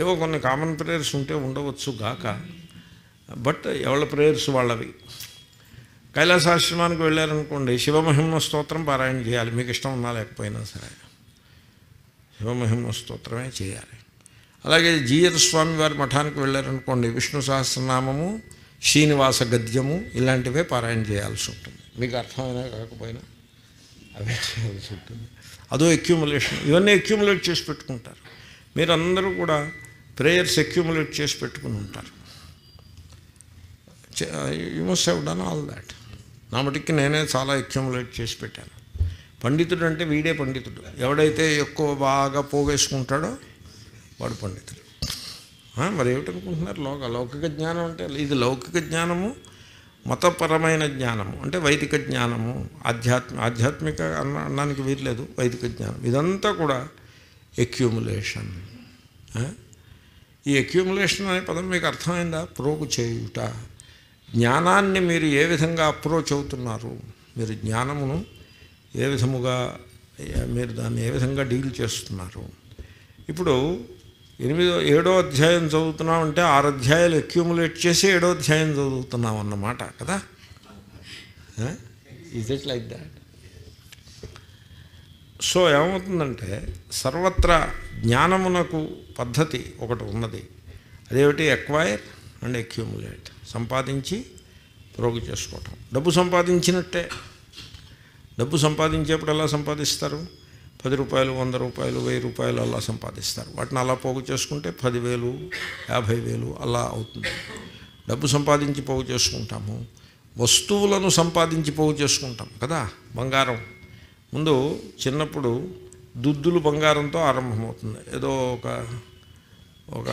ఏవో కొన్ని కామన్ ప్రేయర్స్ ఉంటే ఉండవచ్చు గాక బట్ ఎవరి ప్రేయర్స్ వాళ్ళవి? కైలాసాశ్రమానికి వెళ్ళారనుకోండి శివమహిమ స్తోత్రం పారాయణ చేయాలి. మీకు ఇష్టం ఉన్నా లేకపోయినా సరే శివమహిమ స్తోత్రమే చేయాలి. అలాగే జీయత స్వామి వారి మఠానికి వెళ్ళారనుకోండి విష్ణు సహస్రనామము శ్రీనివాస గద్యము ఇలాంటివే పారాయణ చేయాల్సి ఉంటుంది. మీకు అర్థమైనా కాకపోయినా అవే చేయాల్సి ఉంటుంది. అదో ఎక్యూములేషన్ ఇవన్నీ ఎక్యూములేట్ చేసి పెట్టుకుంటారు. మీరందరూ కూడా ప్రేయర్స్ ఎక్యూములేట్ చేసి పెట్టుకుని ఉంటారు. You must have done all that నా మటుకి నేనే చాలా ఎక్యూములేట్ చేసి పెట్టాను. పండితుడు అంటే వీడే పండితుడు. ఎవడైతే ఎక్కువ బాగా పోగేసుకుంటాడో వాడు పండితుడు. మరి ఏమిటనుకుంటున్నారు? లోక లౌకిక జ్ఞానం అంటే ఇది లౌకిక జ్ఞానము మతపరమైన జ్ఞానము అంటే వైదిక జ్ఞానము ఆధ్యాత్మ ఆధ్యాత్మిక అన్న అన్నానికి వీర్లేదు వైదిక జ్ఞానం. ఇదంతా కూడా ఎక్యూములేషన్ ఈ ఎక్యూములేషన్ అనే పదం మీకు అర్థమైందా? ప్రోగు చేయుట. జ్ఞానాన్ని మీరు ఏ విధంగా అప్రోచ్ అవుతున్నారు? మీరు జ్ఞానమును ఏ విధముగా మీరు దాన్ని ఏ విధంగా డీల్ చేస్తున్నారు? ఇప్పుడు ఎనిమిదో ఏడో అధ్యాయం చదువుతున్నాం అంటే ఆరు అధ్యాయాలు అక్యూములేట్ చేసి ఏడో అధ్యాయం చదువుతున్నాం అన్నమాట కదా is it like that so ఏమవుతుందంటే సర్వత్రా జ్ఞానమునకు పద్ధతి ఒకటి ఉన్నది. అదేమిటి? ఎక్వైర్ అండ్ అక్యూములేట్ సంపాదించి ప్రోగు చేసుకోవటం. డబ్బు సంపాదించినట్టే. డబ్బు సంపాదించేప్పుడు ఎలా సంపాదిస్తారు? పది రూపాయలు వంద రూపాయలు వెయ్యి రూపాయలు అలా సంపాదిస్తారు. వాటిని అలా పోగు చేసుకుంటే పదివేలు యాభై వేలు అలా అవుతుంది. డబ్బు సంపాదించి పోగు చేసుకుంటాము. వస్తువులను సంపాదించి పోగు చేసుకుంటాం కదా బంగారం. ముందు చిన్నప్పుడు దుద్దులు బంగారంతో ఆరంభమవుతుంది. ఏదో ఒక ఒక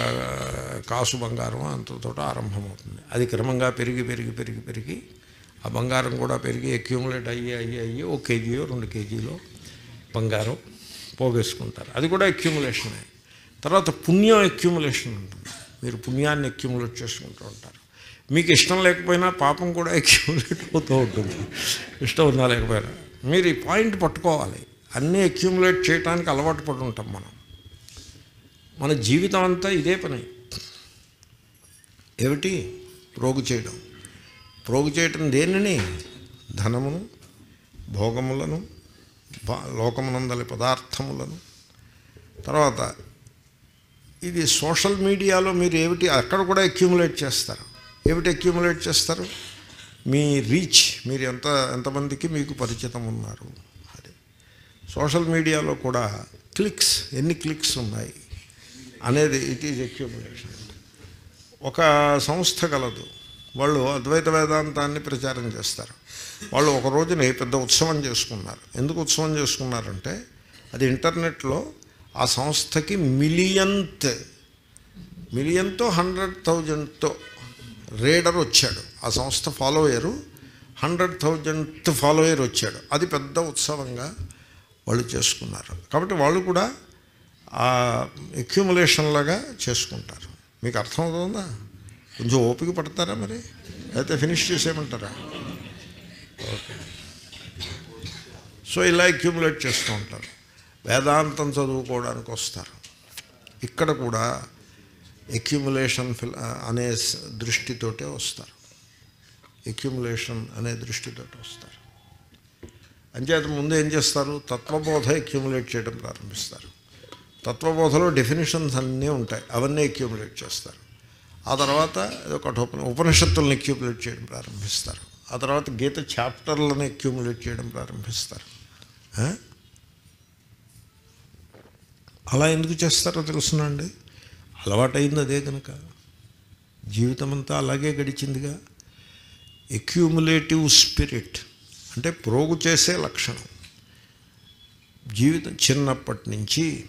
కాసు బంగారం అంతతో ఆరంభమవుతుంది. అది క్రమంగా పెరిగి పెరిగి పెరిగి పెరిగి ఆ బంగారం కూడా పెరిగి అక్యూములేట్ అయ్యి అయ్యి అయ్యి ఒక కేజీయో రెండు కేజీలో బంగారం పోగేసుకుంటారు. అది కూడా అక్యుములేషనే తర్వాత పుణ్యం అక్యుములేషన్ ఉంటుంది. మీరు పుణ్యాన్ని అక్యుములేట్ చేసుకుంటూ ఉంటారు. మీకు ఇష్టం లేకపోయినా పాపం కూడా అక్యుములేట్ అవుతూ ఉంటుంది. ఇష్టం ఉన్నా లేకపోయినా. మీరు ఈ పాయింట్ పట్టుకోవాలి. అన్నీ అక్యుములేట్ చేయడానికి అలవాటు పడి ఉంటాం మనం. మన జీవితం అంతా ఇదే పని. ఏమిటి? ప్రోగు చేయడం. ప్రోగు చేయటం దేనిని? ధనమును భోగములను లోకమునందలి పదార్థములను. తర్వాత ఇది సోషల్ మీడియాలో మీరు ఏమిటి అక్కడ కూడా అక్యూములేట్ చేస్తారు. ఏమిటి అక్యూములేట్ చేస్తారు? మీ రీచ్ మీరు ఎంత ఎంతమందికి మీకు పరిచితం ఉన్నారు అది సోషల్ మీడియాలో కూడా క్లిక్స్ ఎన్ని క్లిక్స్ ఉన్నాయి అనేది ఇట్ ఈజ్ అక్యూములేషన్ ఒక సంస్థ కలదు. వాళ్ళు అద్వైత వేదాంతాన్ని ప్రచారం చేస్తారు. వాళ్ళు ఒక రోజుని పెద్ద ఉత్సవం చేసుకున్నారు. ఎందుకు ఉత్సవం చేసుకున్నారంటే అది ఇంటర్నెట్లో ఆ సంస్థకి మిలియంత్ మిలియన్తో హండ్రెడ్ థౌజండ్తో రీడర్ వచ్చాడు. ఆ సంస్థ ఫాలోయరు హండ్రెడ్ థౌజండ్త్ ఫాలోయర్ వచ్చాడు. అది పెద్ద ఉత్సవంగా వాళ్ళు చేసుకున్నారు. కాబట్టి వాళ్ళు కూడా ఆ ఎక్యుములేషన్ లాగా చేసుకుంటారు. మీకు అర్థమవుతుందా? కొంచెం ఓపిక పడతారా మరి? అయితే ఫినిష్ చేసేయమంటారా? సో ఇలా అక్యుములేట్ చేస్తూ ఉంటారు. వేదాంతం చదువుకోవడానికి వస్తారు. ఇక్కడ కూడా ఎక్యుములేషన్ ఫిల్ అనే దృష్టితోటే వస్తారు. ఎక్యుములేషన్ అనే దృష్టితోటి వస్తారు. అంచేత ముందు ఏం చేస్తారు? తత్వబోధ ఎక్యుములేట్ చేయడం ప్రారంభిస్తారు. తత్వబోధలో డెఫినేషన్స్ అన్నీ ఉంటాయి. అవన్నీ ఎక్యుములేట్ చేస్తారు. ఆ తర్వాత ఏదో కఠోపన ఉపనిషత్తులను ఎక్యుములేట్ చేయడం ప్రారంభిస్తారు. ఆ తర్వాత గీత చాప్టర్లను ఎక్యుములేట్ చేయడం ప్రారంభిస్తారు. అలా ఎందుకు చేస్తారో తెలుసునండి అలవాటైంది అదే కనుక జీవితం అంతా అలాగే గడిచిందిగా. ఎక్యూములేటివ్ స్పిరిట్ అంటే ప్రోగు చేసే లక్షణం. జీవితం చిన్నప్పటి నుంచి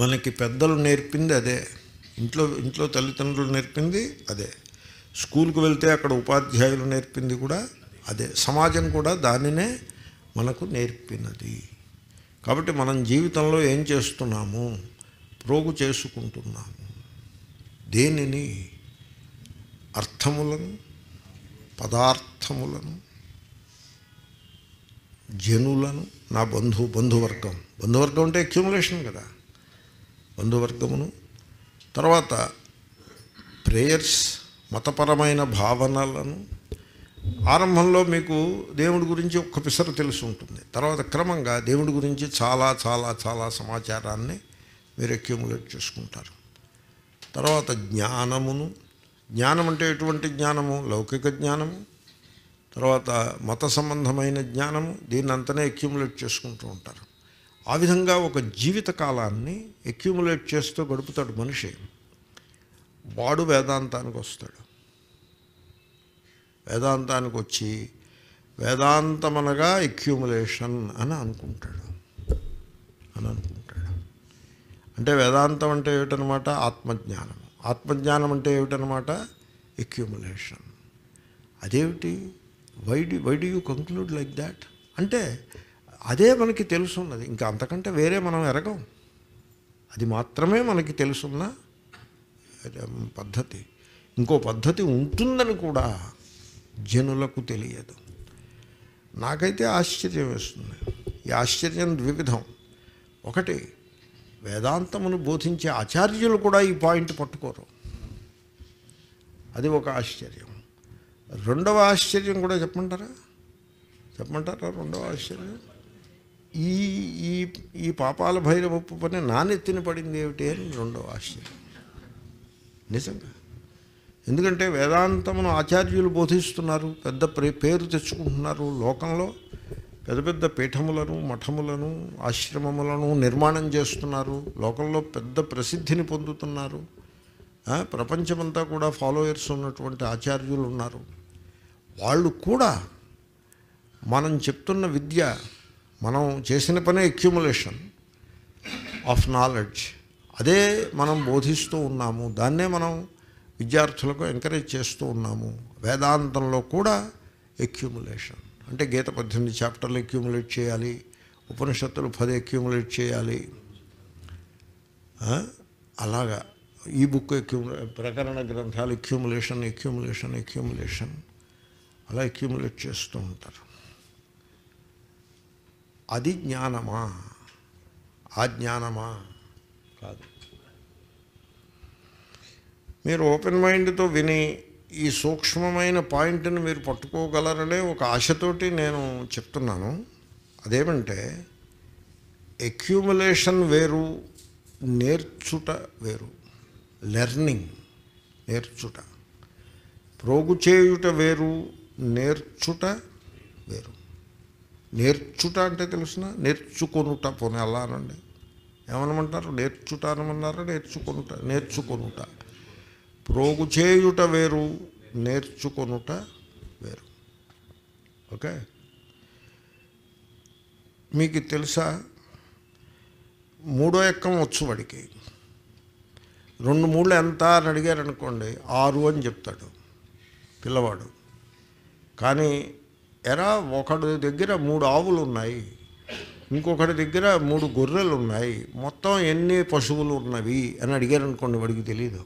మనకి పెద్దలు నేర్పింది అదే. ఇంట్లో ఇంట్లో తల్లిదండ్రులు నేర్పింది అదే. స్కూల్కి వెళ్తే అక్కడ ఉపాధ్యాయులు నేర్పింది కూడా అదే. సమాజం కూడా దానినే మనకు నేర్పినది. కాబట్టి మనం జీవితంలో ఏం చేస్తున్నాము? ప్రోగు చేసుకుంటున్నాము. దేనిని? అర్థములను పదార్థములను జనులను నా బంధు బంధువర్గం. బంధువర్గం అంటే అక్యుములేషన్ కదా. బంధువర్గమును. తర్వాత ప్రేయర్స్ మతపరమైన భావనలను ఆరంభంలో మీకు దేవుడి గురించి ఒక్క పిసరు తెలిసి ఉంటుంది. తర్వాత క్రమంగా దేవుడి గురించి చాలా చాలా చాలా సమాచారాన్ని మీరు అక్యూములేట్ చేసుకుంటారు. తర్వాత జ్ఞానమును జ్ఞానం అంటే ఎటువంటి జ్ఞానము? లౌకిక జ్ఞానము. తర్వాత మత సంబంధమైన జ్ఞానము. దీన్నంతనే అక్యూములేట్ చేసుకుంటూ ఉంటారు. ఆ విధంగా ఒక జీవిత కాలాన్ని అక్యుములేట్ చేస్తూ గడుపుతాడు మనిషి. వాడు వేదాంతానికి వస్తాడు. వేదాంతానికి వచ్చి వేదాంతమనగా ఎక్యుములేషన్ అని అనుకుంటాడు. అని అనుకుంటాడు. అంటే వేదాంతం అంటే ఏమిటనమాట ఆత్మజ్ఞానం. ఆత్మజ్ఞానం అంటే ఏమిటనమాట ఎక్యుములేషన్. అదేమిటి? Why did why did you conclude like that అంటే అదే మనకి తెలుసున్నది. ఇంకా అంతకంటే వేరే మనం ఎరగం. అది మాత్రమే మనకి తెలుసున్న పద్ధతి. ఇంకో పద్ధతి ఉంటుందని కూడా జనులకు తెలియదు. నాకైతే ఆశ్చర్యం వేస్తుంది. ఈ ఆశ్చర్యం ద్వివిధం. ఒకటి వేదాంతమును బోధించే ఆచార్యులు కూడా ఈ పాయింట్ పట్టుకోరు. అది ఒక ఆశ్చర్యం. రెండవ ఆశ్చర్యం కూడా చెప్పమంటారా? చెప్పమంటారా రెండవ ఆశ్చర్యం? ఈ ఈ ఈ పాపాల భైరవప్పు పని నానెత్తిన పడింది ఏమిటి అని రెండవ ఆశ్చర్యం. నిజంగా? ఎందుకంటే వేదాంతమును ఆచార్యులు బోధిస్తున్నారు పెద్ద పేరు తెచ్చుకుంటున్నారు లోకంలో. పెద్ద పెద్ద పీఠములను మఠములను ఆశ్రమములను నిర్మాణం చేస్తున్నారు. లోకంలో పెద్ద ప్రసిద్ధిని పొందుతున్నారు. ప్రపంచమంతా కూడా ఫాలోయర్స్ ఉన్నటువంటి ఆచార్యులు ఉన్నారు. వాళ్ళు కూడా మనం చెప్తున్న విద్య మనం చేసిన పనే అక్యుములేషన్ ఆఫ్ నాలెడ్జ్ అదే మనం బోధిస్తూ ఉన్నాము. దాన్నే మనం విద్యార్థులకు ఎంకరేజ్ చేస్తూ ఉన్నాము. వేదాంతంలో కూడా ఎక్యుములేషన్ అంటే గీత పద్దెనిమిది చాప్టర్లు ఎక్యూములేట్ చేయాలి. ఉపనిషత్తులు పది ఎక్యూములేట్ చేయాలి. అలాగా. ఈ బుక్ ఎక్యూములే ప్రకరణ గ్రంథాలు ఎక్యుములేషన్ ఎక్యుములేషన్ ఎక్యూములేషన్ అలా ఎక్యూములేట్ చేస్తూ ఉంటారు. అది జ్ఞానమా? ఆ జ్ఞానమా కాదు. మీరు ఓపెన్ మైండ్తో విని ఈ సూక్ష్మమైన పాయింట్ని మీరు పట్టుకోగలరనే ఒక ఆశతోటి నేను చెప్తున్నాను. అదేమంటే ఎక్యూములేషన్ వేరు నేర్చుట వేరు. లెర్నింగ్ నేర్చుట. ప్రోగు చేయుట వేరు నేర్చుట వేరు. నేర్చుట అంటే తెలుసిన? నేర్చుకొనుట. పోనీ అలా అనండి. ఏమనమంటారు? నేర్చుట అనమన్నారా? నేర్చుకొనుట. నేర్చుకొనుట. ప్రోగు చేయుట వేరు నేర్చుకొనుట వేరు. ఓకే? మీకు తెలుసా? మూడో ఎక్కం వచ్చు వాడికి. రెండు మూడు ఎంత అని అడిగారు అనుకోండి ఆరు అని చెప్తాడు పిల్లవాడు. కానీ ఎరా ఒకడి దగ్గర మూడు ఆవులు ఉన్నాయి ఇంకొకటి దగ్గర మూడు గొర్రెలు ఉన్నాయి మొత్తం ఎన్ని పశువులు ఉన్నవి అని అడిగారు అనుకోండి వాడికి తెలియదు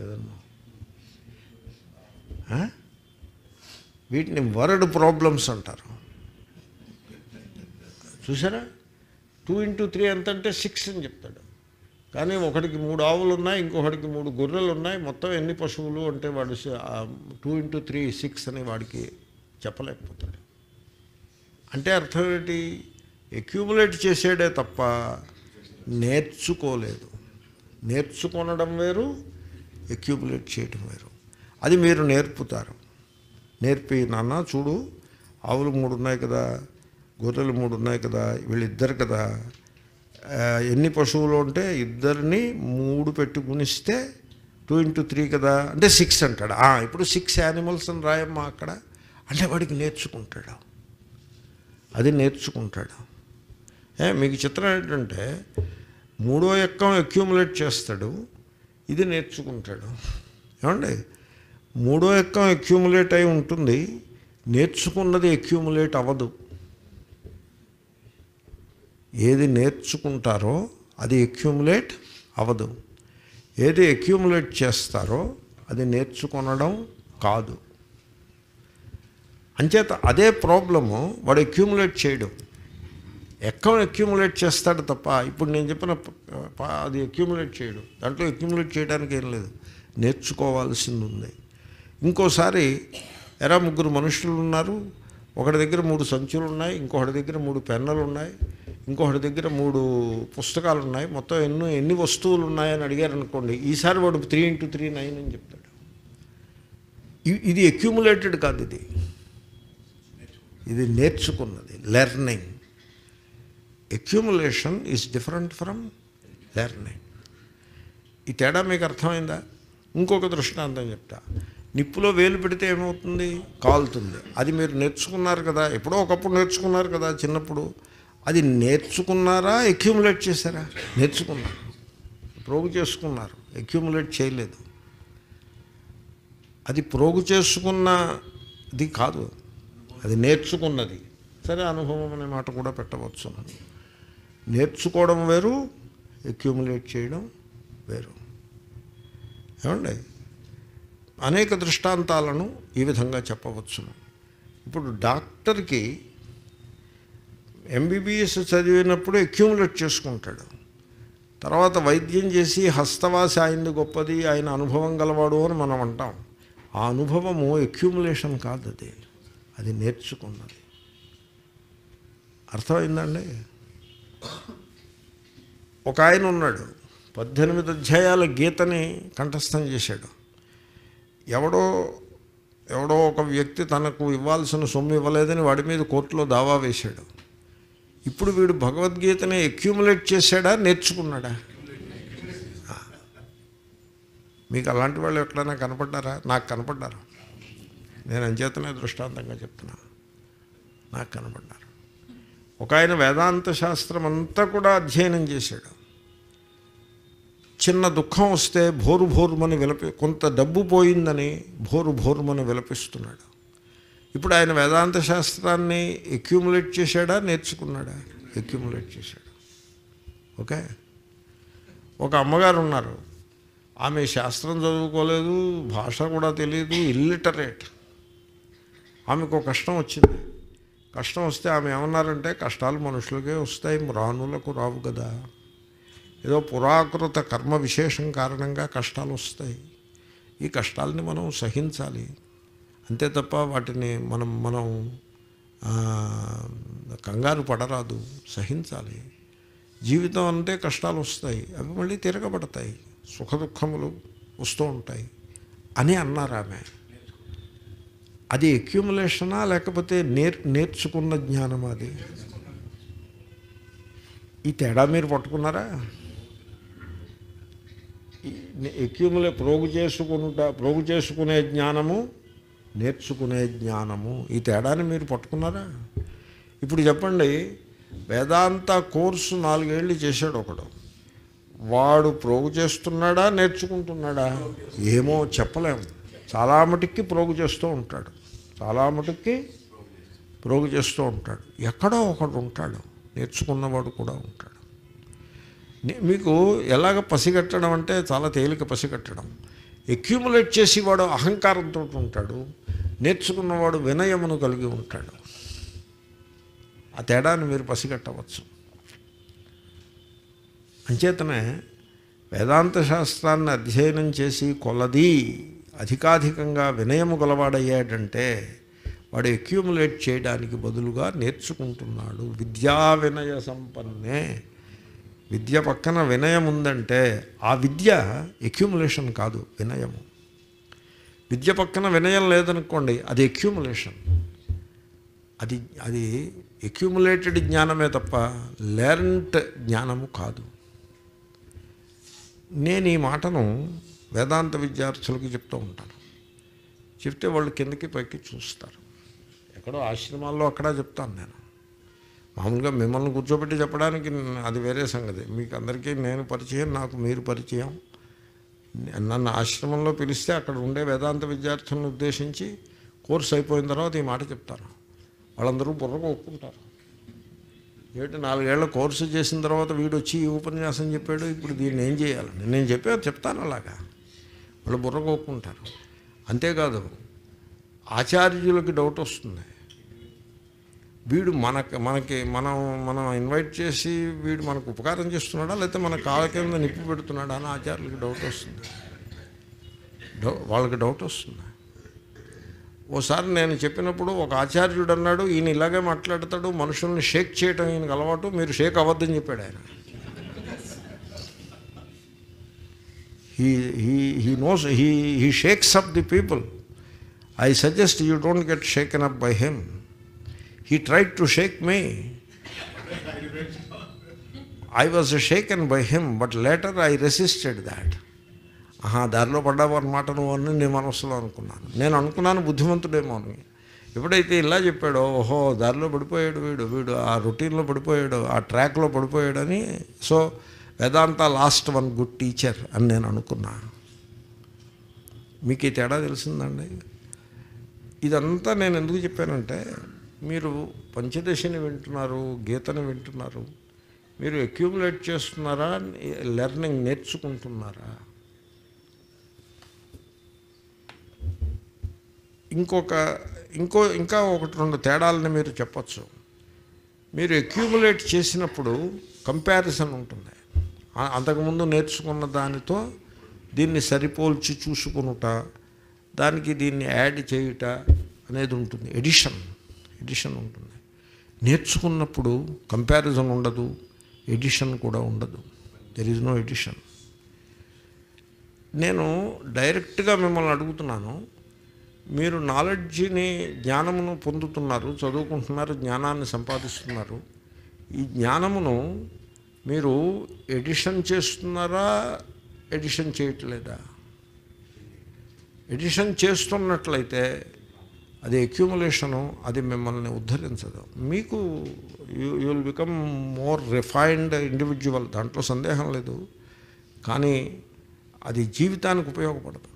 ఏదన్నా? వీటిని వరడ్ ప్రాబ్లమ్స్ అంటారు. చూసారా టూ ఇంటూ త్రీ ఎంత అంటే సిక్స్ అని చెప్తాడు. కానీ ఒకటికి మూడు ఆవులు ఉన్నాయి ఇంకొకటికి మూడు గొర్రెలు ఉన్నాయి మొత్తం ఎన్ని పశువులు అంటే వాడు టూ ఇంటూ త్రీ సిక్స్ అని వాడికి చెప్పలేకపోతాడు. అంటే అర్థం ఏంటి? ఎక్యూములేట్ చేసేడే తప్ప నేర్చుకోలేదు. నేర్చుకొనడం వేరు ఎక్యూములేట్ చేయటం వేరు. అది మీరు నేర్పుతారు. నేర్పి నాన్న చూడు ఆవులు మూడు ఉన్నాయి కదా గొర్రెలు మూడు ఉన్నాయి కదా వీళ్ళిద్దరు కదా ఎన్ని పశువులు ఉంటే ఇద్దరిని మూడు పెట్టుకునిస్తే టూ ఇంటూ త్రీ కదా? అంటే సిక్స్ అంటాడు. ఇప్పుడు సిక్స్ యానిమల్స్ అని రాయమ్మా అక్కడ. అంటే వాడికి నేర్చుకుంటాడు. అది నేర్చుకుంటాడు. మీకు చిత్రం ఏంటంటే మూడో ఎక్కం అక్యూములేట్ చేస్తాడు. ఇది నేర్చుకుంటాడు. ఏమండి? మూడో ఎక్కం అక్యూములేట్ అయి ఉంటుంది. నేర్చుకున్నది అక్యూములేట్ అవ్వదు. ఏది నేర్చుకుంటారో అది అక్యూములేట్ అవ్వదు. ఏది అక్యూములేట్ చేస్తారో అది నేర్చుకొనడం కాదు. అంచేత అదే ప్రాబ్లము వాడు అక్యూములేట్ చేయడం. ఎక్కడ అక్యూములేట్ చేస్తాడు తప్ప ఇప్పుడు నేను చెప్పిన అది అక్యూములేట్ చేయడు. దాంట్లో అక్యూములేట్ చేయడానికి ఏం లేదు. నేర్చుకోవాల్సింది ఉంది. ఇంకోసారి ఎరా ముగ్గురు మనుషులు ఉన్నారు. ఒకటి దగ్గర మూడు సంచులు ఉన్నాయి ఇంకొకటి దగ్గర మూడు పెన్నులు ఉన్నాయి ఇంకొకటి దగ్గర మూడు పుస్తకాలు ఉన్నాయి. మొత్తం ఎన్నో ఎన్ని వస్తువులు ఉన్నాయని అడిగారు అనుకోండి ఈసారి వాడు త్రీ ఇంటూ త్రీ నైన్ అని చెప్తాడు. ఇది అక్యూములేటెడ్ కాదు ఇది. ఇది నేర్చుకున్నది learning accumulation is different from learning ఈ తేడా మీకు అర్థమైందా? ఇంకొక దృష్టాంతం చెప్తా. నిప్పులో వేలు పెడితే ఏమవుతుంది? కాలుతుంది. అది మీరు నేర్చుకున్నారు కదా? ఎప్పుడో ఒకప్పుడు నేర్చుకున్నారు కదా చిన్నప్పుడు? అది నేర్చుకున్నారా? అక్యూములేట్ చేశారా? నేర్చుకున్నారు. ప్రోగు చేసుకున్నారు. అక్యూములేట్ చేయలేదు. అది ప్రోగు చేసుకున్నది కాదు. అది నేర్చుకున్నది. సరే అనుభవం అనే మాట కూడా పెట్టవచ్చు నేర్చుకోవడం వేరు అక్యూములేట్ చేయడం వేరు. ఏమండి? అనేక దృష్టాంతాలను ఈ విధంగా చెప్పవచ్చును. ఇప్పుడు డాక్టర్కి ఎంబీబీఎస్ చదివినప్పుడు అక్యూములేట్ చేసుకుంటాడు. తర్వాత వైద్యం చేసి హస్తవాసి ఆయనది గొప్పది ఆయన అనుభవం గలవాడు అని మనం అంటాం. ఆ అనుభవము అక్యూములేషన్ కాదు అది అది నేర్చుకున్నది. అర్థమైందండి? ఒక ఆయన ఉన్నాడు. పద్దెనిమిది అధ్యాయాల గీతని కంఠస్థం చేశాడు. ఎవడో ఎవడో ఒక వ్యక్తి తనకు ఇవ్వాల్సిన సొమ్ము ఇవ్వలేదని వాడి మీద కోర్టులో దావా వేశాడు. ఇప్పుడు వీడు భగవద్గీతని అక్యూములేట్ చేశాడా నేర్చుకున్నాడా? మీకు అలాంటి వాళ్ళు ఎక్కడైనా కనపడ్డారా? నాకు కనపడ్డారు. నేను అంచేతనే దృష్టాంతంగా చెప్తున్నాను. నాకు కనపడ్డారు. ఒక ఆయన వేదాంత శాస్త్రం అంతా కూడా అధ్యయనం చేశాడు. చిన్న దుఃఖం వస్తే భోరు భోరుమని విలపి కొంత డబ్బు పోయిందని భోరు భోరుమని విలపిస్తున్నాడు. ఇప్పుడు ఆయన వేదాంత శాస్త్రాన్ని ఎక్యూములేట్ చేశాడా నేర్చుకున్నాడా? ఎక్యూములేట్ చేశాడు. ఓకే? ఒక అమ్మగారు ఉన్నారు. ఆమె శాస్త్రం చదువుకోలేదు భాష కూడా తెలియదు ఇల్లిటరేట్ ఆమెకు కష్టం వచ్చింది. కష్టం వస్తే ఆమె ఏమన్నారంటే కష్టాలు మనుషులకే వస్తాయి రాణులకు రావు కదా. ఏదో పురాకృత కర్మ విశేషం కారణంగా కష్టాలు వస్తాయి. ఈ కష్టాలని మనం సహించాలి. అంతే తప్ప వాటిని మనం మనం కంగారు పడరాదు సహించాలి. జీవితం అంటే కష్టాలు వస్తాయి అవి మళ్ళీ తిరగబడతాయి సుఖ దుఃఖములు వస్తూ ఉంటాయి అని అన్నారు ఆమె. అది ఎక్యుములేషనా లేకపోతే నేర్ నేర్చుకున్న జ్ఞానం అది? ఈ తేడా మీరు పట్టుకున్నారా? ఎక్యుములే ప్రోగు చేసుకునుట ప్రోగు చేసుకునే జ్ఞానము నేర్చుకునే జ్ఞానము. ఈ తేడాని మీరు పట్టుకున్నారా? ఇప్పుడు చెప్పండి వేదాంత కోర్సు నాలుగేళ్ళు చేశాడు ఒకడు. వాడు ప్రోగు చేస్తున్నాడా నేర్చుకుంటున్నాడా? ఏమో చెప్పలేము చాలా మటుక్కి ప్రోగు చేస్తూ ఉంటాడు. చాలా మటుక్కి ప్రోగు చేస్తూ ఉంటాడు. ఎక్కడో ఒకడు ఉంటాడు. నేర్చుకున్నవాడు కూడా ఉంటాడు. మీకు ఎలాగ పసిగట్టడం అంటే చాలా తేలిక పసిగట్టడం. ఎక్యూములేట్ చేసి వాడు అహంకారంతో ఉంటాడు. నేర్చుకున్నవాడు వినయమును కలిగి ఉంటాడు. ఆ తేడాన్ని మీరు పసిగట్టవచ్చు. అంచేతనే వేదాంత శాస్త్రాన్ని అధ్యయనం చేసి కొలది అధికాధికంగా వినయము గలవాడయ్యాడంటే వాడు అక్యూములేట్ చేయడానికి బదులుగా నేర్చుకుంటున్నాడు. విద్యా వినయ సంపన్నే. విద్య పక్కన వినయం ఉందంటే ఆ విద్య ఎక్యూములేషన్ కాదు వినయము. విద్య పక్కన వినయం లేదనుకోండి అది ఎక్యూములేషన్ అది అది ఎక్యూములేటెడ్ జ్ఞానమే తప్ప లెర్న్ట్ జ్ఞానము కాదు. నేను ఈ మాటను వేదాంత విద్యార్థులకి చెప్తూ ఉంటాను చెప్తే వాళ్ళు కిందకి పైకి చూస్తారు. ఎక్కడో ఆశ్రమాల్లో అక్కడ చెప్తాను నేను. మామూలుగా మిమ్మల్ని కూర్చోబెట్టి చెప్పడానికి అది వేరే సంగతి. మీకు అందరికీ నేను పరిచయం నాకు మీరు పరిచయం. నన్ను ఆశ్రమంలో పిలిస్తే అక్కడ ఉండే వేదాంత విద్యార్థులను ఉద్దేశించి కోర్సు అయిపోయిన తర్వాత ఈ మాట చెప్తాను. వాళ్ళందరూ బుర్రకు ఒప్పుకుంటారు. ఏమిటి నాలుగేళ్ళ కోర్సు చేసిన తర్వాత వీడు వచ్చి ఈ ఉపన్యాసం చెప్పాడు? ఇప్పుడు దీన్ని ఏం చేయాలని? నేను చెప్పా చెప్తాను అలాగా. వాళ్ళు బుర్రకు అంతేకాదు ఆచార్యులకి డౌట్ వస్తుంది. వీడు మనకి మనకి మనం మనం ఇన్వైట్ చేసి వీడు మనకు ఉపకారం చేస్తున్నాడా లేకపోతే మన కాళ్ళ కింద నిప్పు పెడుతున్నాడా అని ఆచార్యులకి డౌట్ వస్తుంది. డౌ వాళ్ళకి డౌట్ వస్తుంది. ఓసారి నేను చెప్పినప్పుడు ఒక ఆచార్యుడు అన్నాడు ఈయన ఇలాగే మాట్లాడతాడు మనుషుల్ని షేక్ చేయటం ఈయనకు అలవాటు మీరు షేక్ అవ్వద్దని చెప్పాడు ఆయన. he he he knows he he shakes up the people I suggest you don't get shaken up by him he tried to shake me I was shaken by him but later I resisted that ఆహా దారిలో పడ్డావు అన్నమాట నువ్వు అని నేను మనసులో అనుకున్నాను నేను అనుకున్నాను బుద్ధిమంతుడేమో అని ఎప్పుడైతే ఇలా చెప్పాడో ఓహో దారిలో పడిపోయాడు వీడు వీడు ఆ రొటీన్లో పడిపోయాడు ఆ ట్రాక్లో పడిపోయాడని so Vedanta last one good teacher అని నేను అనుకున్నా మీకు ఈ తేడా తెలిసిందండి? ఇదంతా నేను ఎందుకు చెప్పానంటే మీరు పంచదశని వింటున్నారు గీతని వింటున్నారు మీరు అక్యూములేట్ చేస్తున్నారా లెర్నింగ్ నేర్చుకుంటున్నారా? ఇంకొక ఇంకో ఇంకా ఒకటి రెండు తేడాలని మీరు చెప్పచ్చు. మీరు అక్యూములేట్ చేసినప్పుడు కంపారిజన్ ఉంటుంది. అంతకుముందు నేర్చుకున్న దానితో దీన్ని సరిపోల్చి చూసుకునుట దానికి దీన్ని యాడ్ చేయుట అనేది ఉంటుంది. ఎడిషన్ ఎడిషన్ ఉంటుంది. నేర్చుకున్నప్పుడు కంపారిజన్ ఉండదు ఎడిషన్ కూడా ఉండదు. దెర్ ఈజ్ నో ఎడిషన్ నేను డైరెక్ట్గా మిమ్మల్ని అడుగుతున్నాను మీరు నాలెడ్జిని జ్ఞానమును పొందుతున్నారు చదువుకుంటున్నారు జ్ఞానాన్ని సంపాదిస్తున్నారు. ఈ జ్ఞానమును మీరు ఎడిషన్ చేస్తున్నారా ఎడిషన్ చేయట్లేదా? ఎడిషన్ చేస్తున్నట్లయితే అది అక్యూములేషను అది మిమ్మల్ని ఉద్ధరించదు. మీకు you will become more refined individual దాంట్లో సందేహం లేదు. కానీ అది జీవితానికి ఉపయోగపడదు.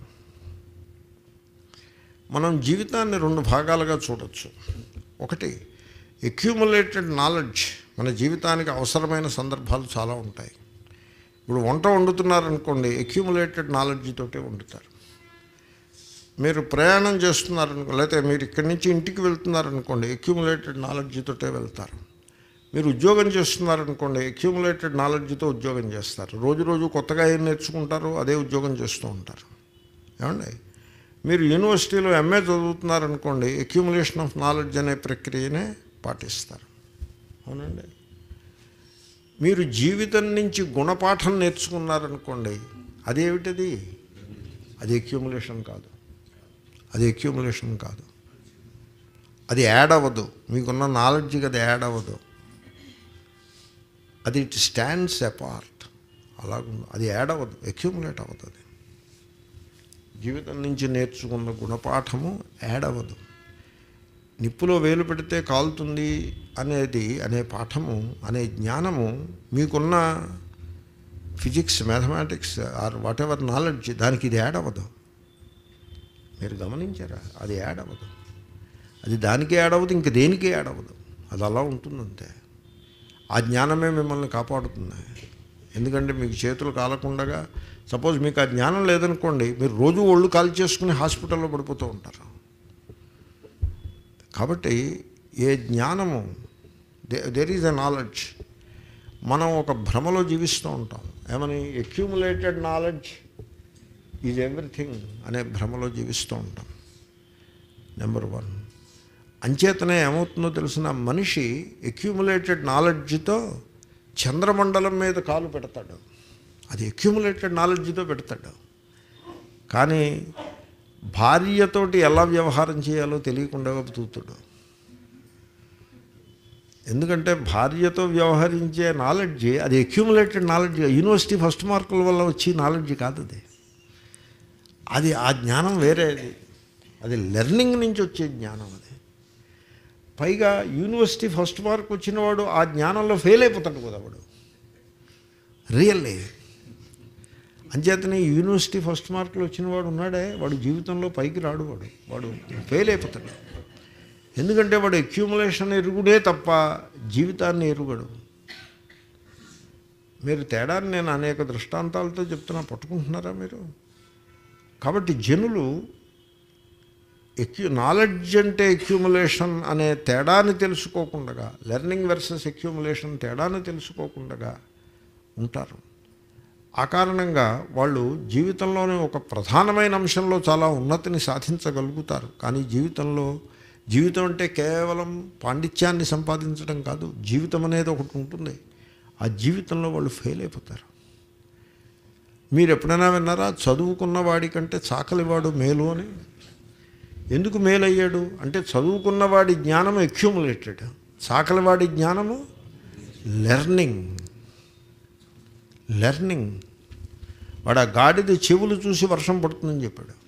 మనం జీవితాన్ని రెండు భాగాలుగా చూడొచ్చు. ఒకటి ఎక్యూములేటెడ్ నాలెడ్జ్ మన జీవితానికి అవసరమైన సందర్భాలు చాలా ఉంటాయి. ఇప్పుడు వంట వండుతున్నారనుకోండి ఎక్యూములేటెడ్ నాలెడ్జ్ తోటే వండుతారు. మీరు ప్రయాణం చేస్తున్నారనుకో లేకపోతే మీరు ఇక్కడి నుంచి ఇంటికి వెళ్తున్నారనుకోండి అక్యూములేటెడ్ నాలెడ్జ్తోటే వెళ్తారు. మీరు ఉద్యోగం చేస్తున్నారనుకోండి ఎక్యూములేటెడ్ నాలెడ్జ్తో ఉద్యోగం చేస్తారు. రోజు రోజు కొత్తగా ఏం నేర్చుకుంటారో అదే ఉద్యోగం చేస్తూ ఉంటారు. ఏమండి? మీరు యూనివర్సిటీలో ఎంఏ చదువుతున్నారనుకోండి అక్యూములేషన్ ఆఫ్ నాలెడ్జ్ అనే ప్రక్రియనే పాటిస్తారు. అవునండి. మీరు జీవితం నుంచి గుణపాఠం నేర్చుకున్నారనుకోండి అదేమిటది? అది అక్యూములేషన్ కాదు. అది అక్యూములేషన్ కాదు. అది యాడ్ అవ్వదు. మీకున్న నాలెడ్జ్కి అది యాడ్ అవ్వదు. అది ఇట్ స్టాండ్స్ అపార్ట్ అలాగుంది. అది యాడ్ అవ్వదు. అక్యూములేట్ అవ్వదు అది. జీవితం నుంచి నేర్చుకున్న గుణపాఠము యాడ్ అవ్వదు. నిప్పులో వేలు పెడితే కాలుతుంది అనేది అనే పాఠము అనే జ్ఞానము మీకున్న physics mathematics or whatever knowledge దానికి ఇది యాడ్ అవ్వదు. మీరు గమనించారా? అది యాడ్ అవ్వదు. అది దానికి యాడ్ అవ్వదు ఇంక దేనికి యాడ్ అవ్వదు? అది అలా ఉంటుందంతే ఆ జ్ఞానమే మిమ్మల్ని కాపాడుతుంది. ఎందుకంటే మీకు చేతులు కాలకుండగా సపోజ్ మీకు ఆ జ్ఞానం లేదనుకోండి మీరు రోజు ఒళ్ళు కాల్ చేసుకుని హాస్పిటల్లో పడిపోతూ ఉంటారు. కాబట్టి ఏ జ్ఞానము దెర్ ఈజ్ అ నాలెడ్జ్ మనం ఒక భ్రమలో జీవిస్తూ ఉంటాం. ఏమని? అక్యూములేటెడ్ నాలెడ్జ్ ఈజ్ ఎవ్రీథింగ్ అనే భ్రమలో జీవిస్తూ ఉంటాం. నెంబర్ వన్ అంచేతనే ఏమవుతుందో తెలిసిన మనిషి అక్యూములేటెడ్ నాలెడ్జ్తో చంద్రమండలం మీద కాలు పెడతాడు. అది అక్యూములేటెడ్ నాలెడ్జ్తో పెడతాడు. కానీ భార్యతోటి ఎలా వ్యవహారం చేయాలో తెలియకుండా బతుకుతాడు ఎందుకంటే భార్యతో వ్యవహరించే నాలెడ్జ్ అది అక్యూములేటెడ్ నాలెడ్జ్ యూనివర్సిటీ ఫస్ట్ మార్కుల వల్ల వచ్చి నాలెడ్జ్ కాదు అది. అది ఆ జ్ఞానం వేరేది అది. లెర్నింగ్ నుంచి వచ్చే జ్ఞానం అది. పైగా యూనివర్సిటీ ఫస్ట్ మార్క్ వచ్చినవాడు ఆ జ్ఞానంలో ఫెయిల్ అయిపోతాడు కదా వాడు. రియల్లీ అంచేతనే యూనివర్సిటీ ఫస్ట్ మార్కులు వచ్చినవాడు ఉన్నాడే వాడు జీవితంలో పైకి రాడు వాడు. వాడు ఫెయిల్ అయిపోతాడు. ఎందుకంటే వాడు అక్యూములేషన్ ఎరుగుడే తప్ప జీవితాన్ని ఎరుగడు. మీరు తేడాన్ని నేను అనేక దృష్టాంతాలతో చెప్తున్నా పట్టుకుంటున్నారా మీరు? కాబట్టి జనులు ఎక్యూ నాలెడ్జ్ అంటే ఎక్యూములేషన్ అనే తేడాన్ని తెలుసుకోకుండా లెర్నింగ్ వర్సెస్ ఎక్యూములేషన్ తేడాన్ని తెలుసుకోకుండా ఉంటారు. ఆ కారణంగా వాళ్ళు జీవితంలోనే ఒక ప్రధానమైన అంశంలో చాలా ఉన్నతిని సాధించగలుగుతారు. కానీ జీవితంలో జీవితం అంటే కేవలం పాండిత్యాన్ని సంపాదించడం కాదు జీవితం అనేది ఒకటి ఉంటుంది. ఆ జీవితంలో వాళ్ళు ఫెయిల్ అయిపోతారు. మీరు ఎప్పుడైనా విన్నారా? చదువుకున్న వాడికంటే చాకలివాడు మేలు అని? ఎందుకు మేలయ్యాడు అంటే చదువుకున్న వాడి జ్ఞానము ఎక్యూములేటెడ్ చాకలివాడి జ్ఞానము లెర్నింగ్ లెర్నింగ్ వాడు ఆ గాడిద చెవులు చూసి వర్షం పడుతుందని చెప్పాడు.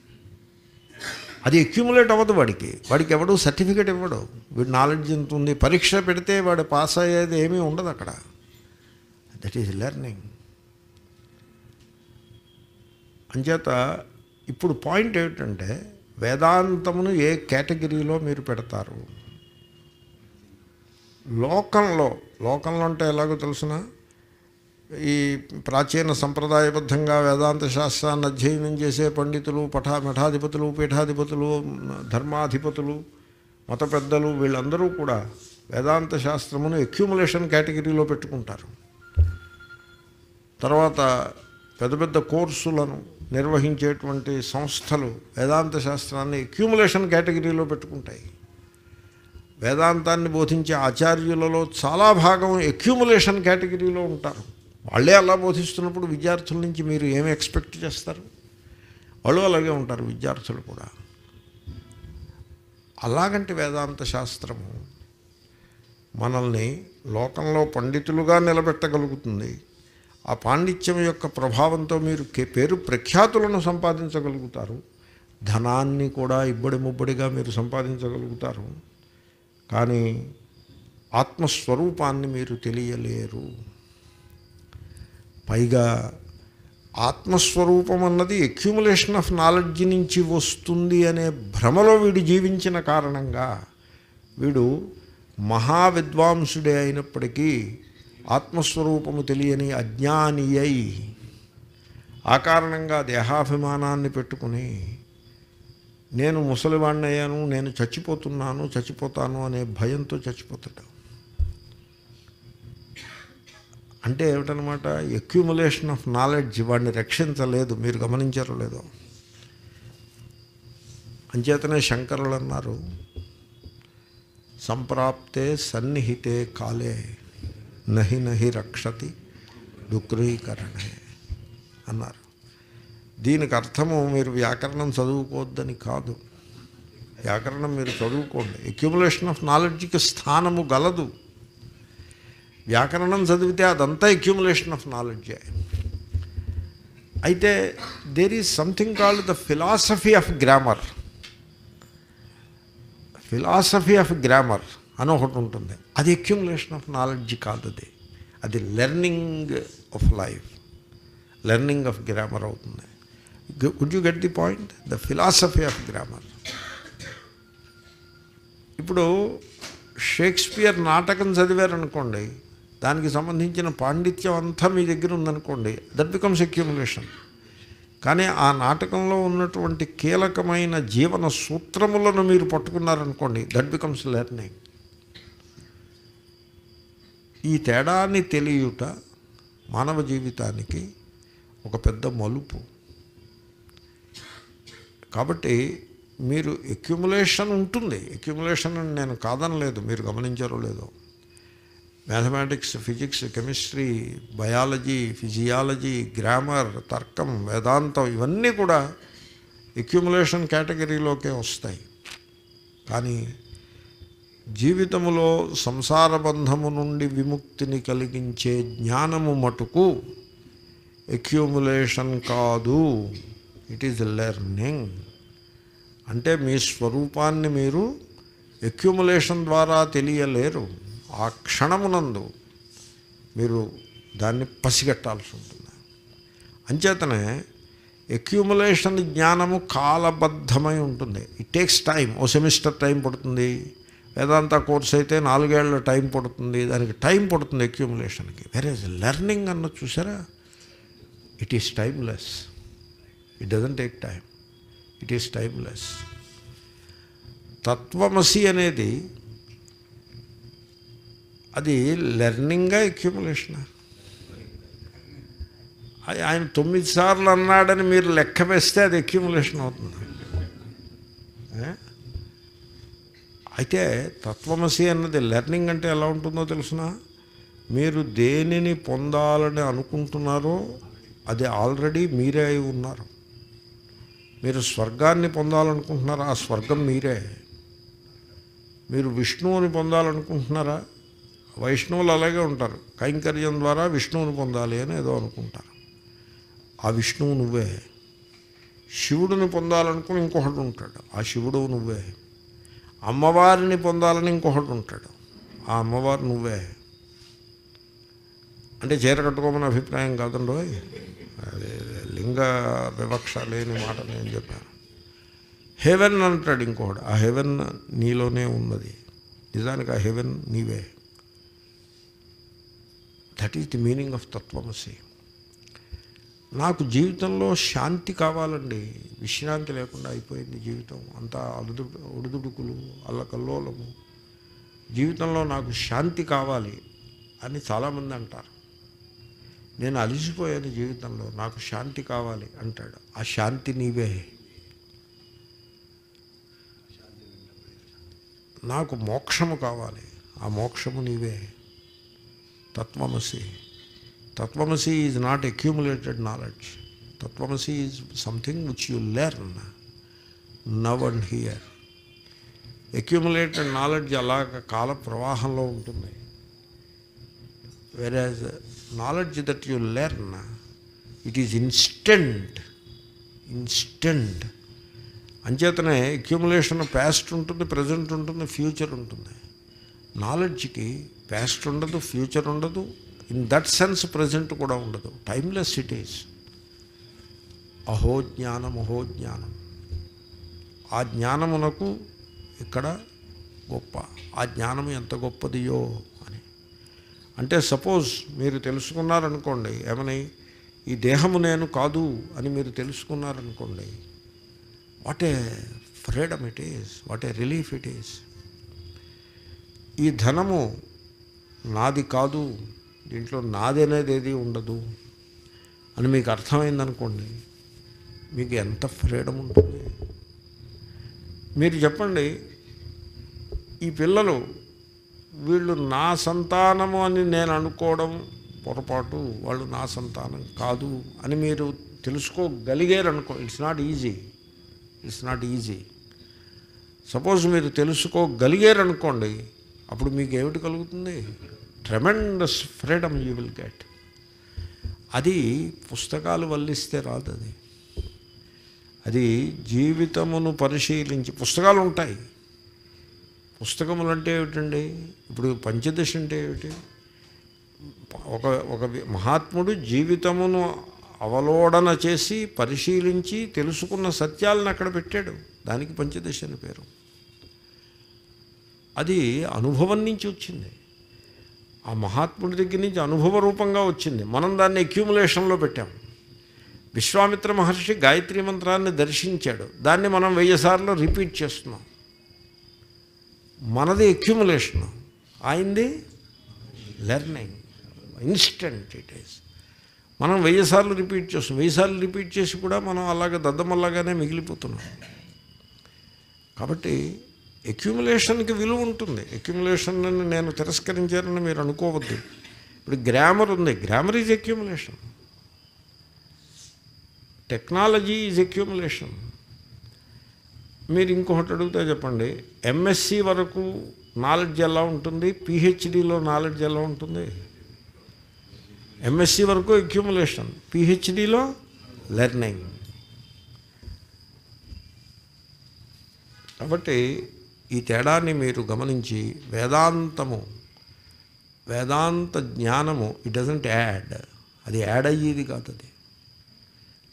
అది అక్యుములేట్ అవ్వదు వాడికి. వాడికి ఎవడు సర్టిఫికేట్ ఇవ్వడు. వీడు నాలెడ్జ్ ఎంత ఉంది? పరీక్ష పెడితే వాడు పాస్ అయ్యేది ఏమీ ఉండదు అక్కడ. దట్ ఈజ్ లెర్నింగ్ అంచేత ఇప్పుడు పాయింట్ ఏమిటంటే వేదాంతమును ఏ కేటగిరీలో మీరు పెడతారు? లోకంలో లోకంలో అంటే ఎలాగో తెలుసునా? ఈ ప్రాచీన సంప్రదాయబద్ధంగా వేదాంత శాస్త్రాన్ని అధ్యయనం చేసే పండితులు పఠా మఠాధిపతులు పీఠాధిపతులు ధర్మాధిపతులు మత పెద్దలు వీళ్ళందరూ కూడా వేదాంత శాస్త్రమును ఎక్యుములేషన్ కేటగిరీలో పెట్టుకుంటారు. తర్వాత పెద్ద పెద్ద కోర్సులను నిర్వహించేటువంటి సంస్థలు వేదాంత శాస్త్రాన్ని ఎక్యుములేషన్ కేటగిరీలో పెట్టుకుంటాయి. వేదాంతాన్ని బోధించే ఆచార్యులలో చాలా భాగం ఎక్యుములేషన్ కేటగిరీలో ఉంటారు. వాళ్ళే అలా బోధిస్తున్నప్పుడు విద్యార్థుల నుంచి మీరు ఏమి ఎక్స్పెక్ట్ చేస్తారు? వాళ్ళు అలాగే ఉంటారు విద్యార్థులు కూడా. అలాగంటి వేదాంత శాస్త్రము మనల్ని లోకంలో పండితులుగా నిలబెట్టగలుగుతుంది. ఆ పాండిత్యం యొక్క ప్రభావంతో మీరు పేరు ప్రఖ్యాతులను సంపాదించగలుగుతారు. ధనాన్ని కూడా ఇబ్బడి ముబ్బడిగా మీరు సంపాదించగలుగుతారు. కానీ ఆత్మస్వరూపాన్ని మీరు తెలియలేరు. పైగా ఆత్మస్వరూపం అన్నది అక్యుములేషన్ ఆఫ్ నాలెడ్జ్ నుంచి వస్తుంది అనే భ్రమలో వీడు జీవించిన కారణంగా వీడు మహావిద్వాంసుడే అయినప్పటికీ ఆత్మస్వరూపము తెలియని అజ్ఞాని అయి ఆ కారణంగా దేహాభిమానాన్ని పెట్టుకుని నేను ముసలివాణ్ణయ్యాను నేను చచ్చిపోతున్నాను చచ్చిపోతాను అనే భయంతో చచ్చిపోతాడు. అంటే ఏమిటనమాట? ఎక్యుములేషన్ ఆఫ్ నాలెడ్జ్ వాడిని రక్షించలేదు మీరు గమనించరు లేదో. అంచేతనే శంకరులు అన్నారు సంప్రాప్తే సన్నిహితే కాలే నహి నహి రక్షతి డుక్రీకరణే అన్నారు. దీనికి అర్థము మీరు వ్యాకరణం చదువుకోవద్దని కాదు. వ్యాకరణం మీరు చదువుకోండి. అక్యుములేషన్ ఆఫ్ నాలెడ్జ్కి స్థానము గలదు. వ్యాకరణం చదివితే అదంతా అక్యూములేషన్ ఆఫ్ నాలెడ్జే అయితే there is something called the philosophy of grammar philosophy of grammar అని ఒకటి ఉంటుంది. అది అక్యూములేషన్ ఆఫ్ నాలెడ్జ్ కాదు అది. అది learning of life learning of grammar అవుతుంది. Good you get the point the philosophy of grammar ఇప్పుడు షేక్స్పియర్ నాటకం చదివారనుకోండి దానికి సంబంధించిన పాండిత్యం అంతా మీ దగ్గర ఉందనుకోండి దట్ బికమ్స్ అక్యుములేషన్ కానీ ఆ నాటకంలో ఉన్నటువంటి కీలకమైన జీవన సూత్రములను మీరు పట్టుకున్నారనుకోండి దట్ బికమ్స్ లెర్నింగ్ ఈ తేడాన్ని తెలియుట మానవ జీవితానికి ఒక పెద్ద మలుపు. కాబట్టి మీరు ఎక్యుములేషన్ ఉంటుంది. ఎక్యుములేషన్ అని నేను కాదనలేదు మీరు గమనించారో లేదో. Mathematics physics chemistry biology physiology grammar తర్కం వేదాంతం ఇవన్నీ కూడా ఎక్యుములేషన్ కేటగిరీలోకే వస్తాయి. కానీ జీవితములో సంసార బంధము నుండి విముక్తిని కలిగించే జ్ఞానము మటుకు ఎక్యుములేషన్ కాదు. ఇట్ ఈజ్ లెర్నింగ్ అంటే మీ స్వరూపాన్ని మీరు ఎక్యుములేషన్ ద్వారా తెలియలేరు. ఆ క్షణమునందు మీరు దాన్ని పసిగట్టాల్సి ఉంటుంది. అంచేతనే ఎక్యుములేషన్ జ్ఞానము కాలబద్ధమై ఉంటుంది. ఇట్ టేక్స్ టైం ఓ సెమిస్టర్ టైం పడుతుంది. వేదాంత కోర్స్ అయితే నాలుగేళ్ళ టైం పడుతుంది. దానికి టైం పడుతుంది ఎక్యుములేషన్కి వేరే లెర్నింగ్ అన్న చూసారా? It is timeless it doesn't take time it is timeless తత్వమసి అనేది అది లెర్నింగా ఎక్యుములేషనా ఆయన తొమ్మిది సార్లు అన్నాడని మీరు లెక్క వేస్తే అది ఎక్యుములేషన్ అవుతుంది. అయితే తత్వమసి అన్నది లెర్నింగ్ అంటే ఎలా ఉంటుందో తెలిసిన? మీరు దేనిని పొందాలని అనుకుంటున్నారో అది ఆల్రెడీ మీరే అయి ఉన్నారు. మీరు స్వర్గాన్ని పొందాలనుకుంటున్నారా? ఆ స్వర్గం మీరే. మీరు విష్ణువుని పొందాలనుకుంటున్నారా? వైష్ణవులు అలాగే ఉంటారు. కైంకర్యం ద్వారా విష్ణువుని పొందాలి అని ఏదో అనుకుంటారు. ఆ విష్ణువు నువ్వే. శివుడిని పొందాలనుకుని ఇంకొకటి ఉంటాడు. ఆ శివుడు నువ్వే. అమ్మవారిని పొందాలని ఇంకొకటి ఉంటాడు. ఆ అమ్మవారు నువ్వే. అంటే చీర కట్టుకోమని అభిప్రాయం కాదండో అదే లింగ వివక్ష లేని మాట నేను చెప్పాను. హెవెన్ అంటాడు ఇంకోటి ఆ హెవెన్ నీలోనే ఉన్నది. నిజానికి ఆ హెవెన్ నీవే. That is the meaning of tattvamasi నాకు జీవితంలో శాంతి కావాలండి. విశ్రాంతి లేకుండా అయిపోయింది జీవితం. అంతా అలుదు ఉడుదుడుకులు అల్లకల్లోలము. జీవితంలో నాకు శాంతి కావాలి అని చాలామంది అంటారు. నేను అలిసిపోయాను జీవితంలో. నాకు శాంతి కావాలి అంటాడు. ఆ శాంతి నీవే. నాకు మోక్షము కావాలి. ఆ మోక్షము నీవే. తత్వమసి. తత్వమసి ఈజ్ నాట్ అక్యూములేటెడ్ నాలెడ్జ్ తత్వమసి is something which you learn now and here accumulated knowledge అలాగ కాల ప్రవాహంలో ఉంటుంది. Whereas knowledge that you learn it is instant instant అంచేతనే అక్యుములేషన్ పాస్ట్ ఉంటుంది ప్రజెంట్ ఉంటుంది ఫ్యూచర్ ఉంటుంది. నాలెడ్జ్కి ప్యాస్ట్ ఉండదు ఫ్యూచర్ ఉండదు. ఇన్ దట్ సెన్స్ ప్రజెంట్ కూడా ఉండదు. టైమ్లెస్ ఇట్ ఈస్ అహో జ్ఞానం అహో జ్ఞానం ఆ జ్ఞానమునకు ఇక్కడ గొప్ప. ఆ జ్ఞానం ఎంత గొప్పదియో అని. అంటే సపోజ్ మీరు తెలుసుకున్నారనుకోండి ఏమని? ఈ దేహము నేను కాదు అని మీరు తెలుసుకున్నారనుకోండి what a freedom it is what a relief it is ఈ ధనము నాది కాదు దీంట్లో నాది అనేది ఏది ఉండదు అని మీకు అర్థమైందనుకోండి మీకు ఎంత ఫ్రీడమ్ ఉంటుంది? మీరు చెప్పండి ఈ పిల్లలు వీళ్ళు నా సంతానము అని నేను అనుకోవడం పొరపాటు వాళ్ళు నా సంతానం కాదు అని మీరు తెలుసుకోగలిగారు అనుకో it's not easy it's not easy suppose మీరు తెలుసుకోగలిగారు అనుకోండి అప్పుడు మీకు ఏమిటి కలుగుతుంది? Tremendous freedom you will get అది పుస్తకాలు వల్లిస్తే రాదు అది. అది జీవితమును పరిశీలించి పుస్తకాలు ఉంటాయి. పుస్తకములు అంటే ఏమిటండి? ఇప్పుడు పంచదశ అంటే ఏమిటి? ఒక ఒక మహాత్ముడు జీవితమును అవలోడన చేసి పరిశీలించి తెలుసుకున్న సత్యాలను అక్కడ పెట్టాడు. దానికి పంచదశ అని పేరు. అది అనుభవం నుంచి వచ్చింది. ఆ మహాత్ముడి దగ్గర నుంచి అనుభవ రూపంగా వచ్చింది. మనం దాన్ని అక్యూములేషన్లో పెట్టాం. విశ్వామిత్ర మహర్షి గాయత్రి మంత్రాన్ని దర్శించాడు. దాన్ని మనం వెయ్యిసార్లు రిపీట్ చేస్తున్నాం. మనది అక్యుములేషన్ ఆయనది లెర్నింగ్ ఇన్స్టెంట్ ఇట్ ఈస్ మనం వెయ్యిసార్లు రిపీట్ చేస్తున్నాం. వెయ్యి సార్లు రిపీట్ చేసి కూడా మనం అలాగే దద్దమల్లాగానే మిగిలిపోతున్నాం. కాబట్టి అక్యుములేషన్కి విలువ ఉంటుంది. అక్యుములేషన్ నేను తిరస్కరించానని మీరు అనుకోవద్దు. ఇప్పుడు గ్రామర్ ఉంది. Grammar is accumulation technology is accumulation మీరు ఇంకొకటి అడిగితే చెప్పండి. ఎంఎస్సి వరకు నాలెడ్జ్ ఎలా ఉంటుంది? పిహెచ్డిలో నాలెడ్జ్ ఎలా ఉంటుంది? ఎంఎస్సి వరకు అక్యుములేషన్ పిహెచ్డిలో లెర్నింగ్ కాబట్టి ఈ తేడాన్ని మీరు గమనించి వేదాంతము వేదాంత జ్ఞానము ఇట్ డజంట్ యాడ్ అది యాడ్ అయ్యేది కాదు అది.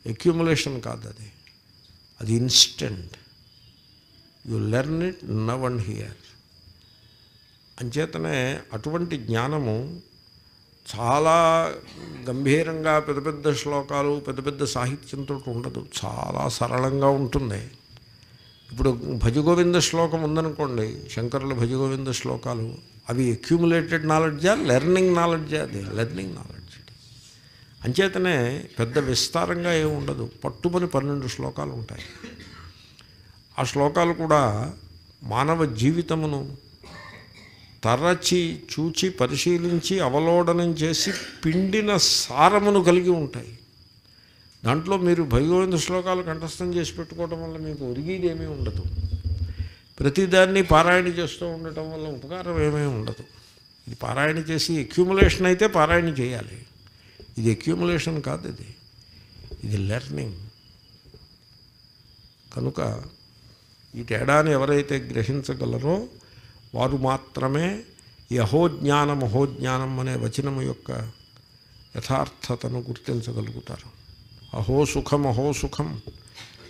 ఎక్యుములేషన్ కాదు అది. అది instant you learn it now and here అంచేతనే అటువంటి జ్ఞానము చాలా గంభీరంగా పెద్ద పెద్ద శ్లోకాలు పెద్ద పెద్ద సాహిత్యంతో ఉండదు. చాలా సరళంగా ఉంటుంది. ఇప్పుడు భజగోవింద శ్లోకం ఉందనుకోండి శంకరుల భజగోవింద శ్లోకాలు అవి అక్యూములేటెడ్ నాలెడ్జా లెర్నింగ్ నాలెడ్జా అది లెర్నింగ్ నాలెడ్జ్ అంచేతనే పెద్ద విస్తారంగా ఏమి ఉండదు పట్టుమని పన్నెండు శ్లోకాలు ఉంటాయి. ఆ శ్లోకాలు కూడా మానవ జీవితమును తరచి చూచి పరిశీలించి అవలోడనం చేసి పిండిన సారమును కలిగి ఉంటాయి. దాంట్లో మీరు భయగోవింద శ్లోకాలు కంఠస్థం చేసి పెట్టుకోవడం వల్ల మీకు ఒరిగేది ఏమీ ఉండదు. ప్రతిదాన్ని పారాయణ చేస్తూ ఉండటం వల్ల ఉపకారం ఏమీ ఉండదు. ఇది పారాయణ చేసి అక్యూములేషన్ అయితే పారాయణ చేయాలి. ఇది అక్యూములేషన్ కాదు ఇది. ఇది లెర్నింగ్ కనుక ఈ తేడాన్ని ఎవరైతే గ్రహించగలరో వారు మాత్రమే ఈ అహోజ్ఞానం అహోజ్ఞానం అనే వచనము యొక్క యథార్థతను గుర్తించగలుగుతారు. అహో సుఖం అహో సుఖం.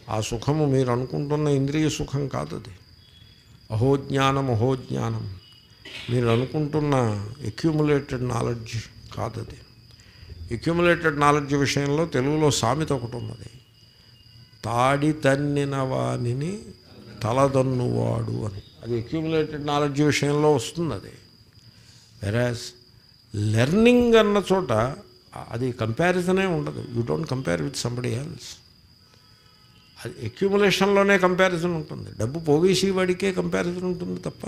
ఆ సుఖము మీరు అనుకుంటున్న ఇంద్రియ సుఖం కాదు అది అహోజ్ఞానం అహోజ్ఞానం మీరు అనుకుంటున్న ఎక్యుములేటెడ్ నాలెడ్జ్ కాదు అది ఎక్యుములేటెడ్ నాలెడ్జ్ విషయంలో తెలుగులో సామెత ఒకటి ఉన్నది. తాడి తన్నిన వాణిని తలదన్నువాడు అని. అది ఎక్యుములేటెడ్ నాలెడ్జ్ విషయంలో వస్తుంది అది వెరాజ్ లెర్నింగ్ అన్న చోట అది కంపారిజనే ఉండదు. You don't compare with somebody else అది ఎక్యుములేషన్లోనే కంపారిజన్ ఉంటుంది. డబ్బు పోగేసి వాడికే కంపారిజన్ ఉంటుంది తప్ప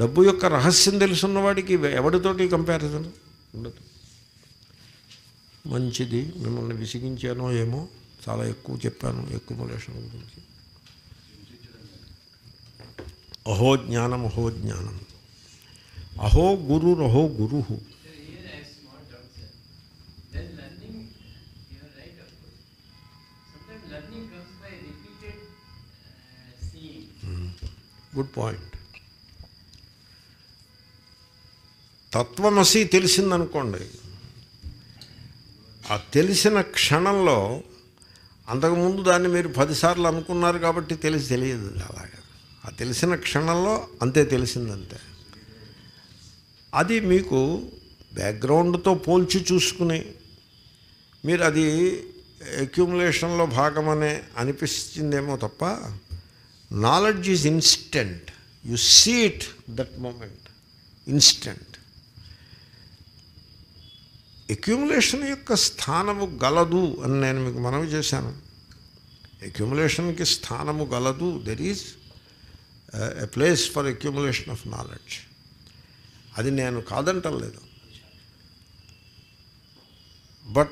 డబ్బు యొక్క రహస్యం తెలుసున్న వాడికి ఎవరితోటి కంపారిజన్ ఉండదు. మంచిది మిమ్మల్ని విసిగించానో ఏమో చాలా ఎక్కువ చెప్పాను ఎక్యుములేషన్ గురించి. అహో జ్ఞానం అహో జ్ఞానం. అహో గురురహో గురు. గుడ్ పాయింట్ తత్వమసి తెలిసిందనుకోండి. ఆ తెలిసిన క్షణంలో అంతకుముందు దాన్ని మీరు పదిసార్లు అనుకున్నారు కాబట్టి తెలిసి తెలియదు అలాగా. ఆ తెలిసిన క్షణంలో అంతే తెలిసిందంతే. అది మీకు బ్యాక్గ్రౌండ్తో పోల్చి చూసుకుని మీరు అది అక్యుములేషన్లో భాగమనే అనిపిస్తుందేమో తప్ప knowledge is instant you see it that moment instant accumulation యొక్క స్థానము గలదు అని నేను మీకు మనవి చేశాను. ఎక్యుములేషన్కి స్థానము గలదు. There is a place for accumulation of knowledge అది నేను కాదంటలేదు బట్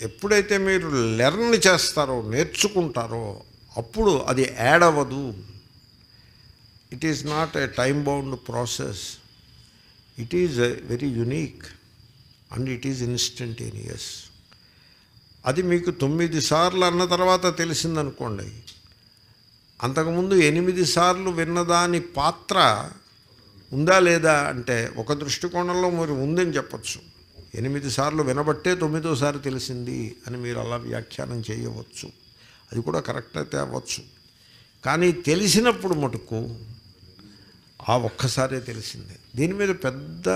ఎప్పుడైతే మీరు లెర్న్ చేస్తారో నేర్చుకుంటారో అప్పుడు అది యాడ్ అవ్వదు. It is not a time bound process it is very unique and it is instantaneous అది మీకు తొమ్మిది సార్లు అన్న తర్వాత తెలిసిందనుకోండి. అంతకుముందు ఎనిమిది సార్లు విన్నదాని పాత్ర ఉందా లేదా అంటే ఒక దృష్టికోణంలో మీరు ఉందని చెప్పచ్చు. ఎనిమిది సార్లు వినబట్టే తొమ్మిదోసారి తెలిసింది అని మీరు అలా వ్యాఖ్యానం చేయవచ్చు. అది కూడా కరెక్ట్ అయితే అవ్వచ్చు. కానీ తెలిసినప్పుడు మటుకు ఆ ఒక్కసారే తెలిసిందే. దీని మీద పెద్ద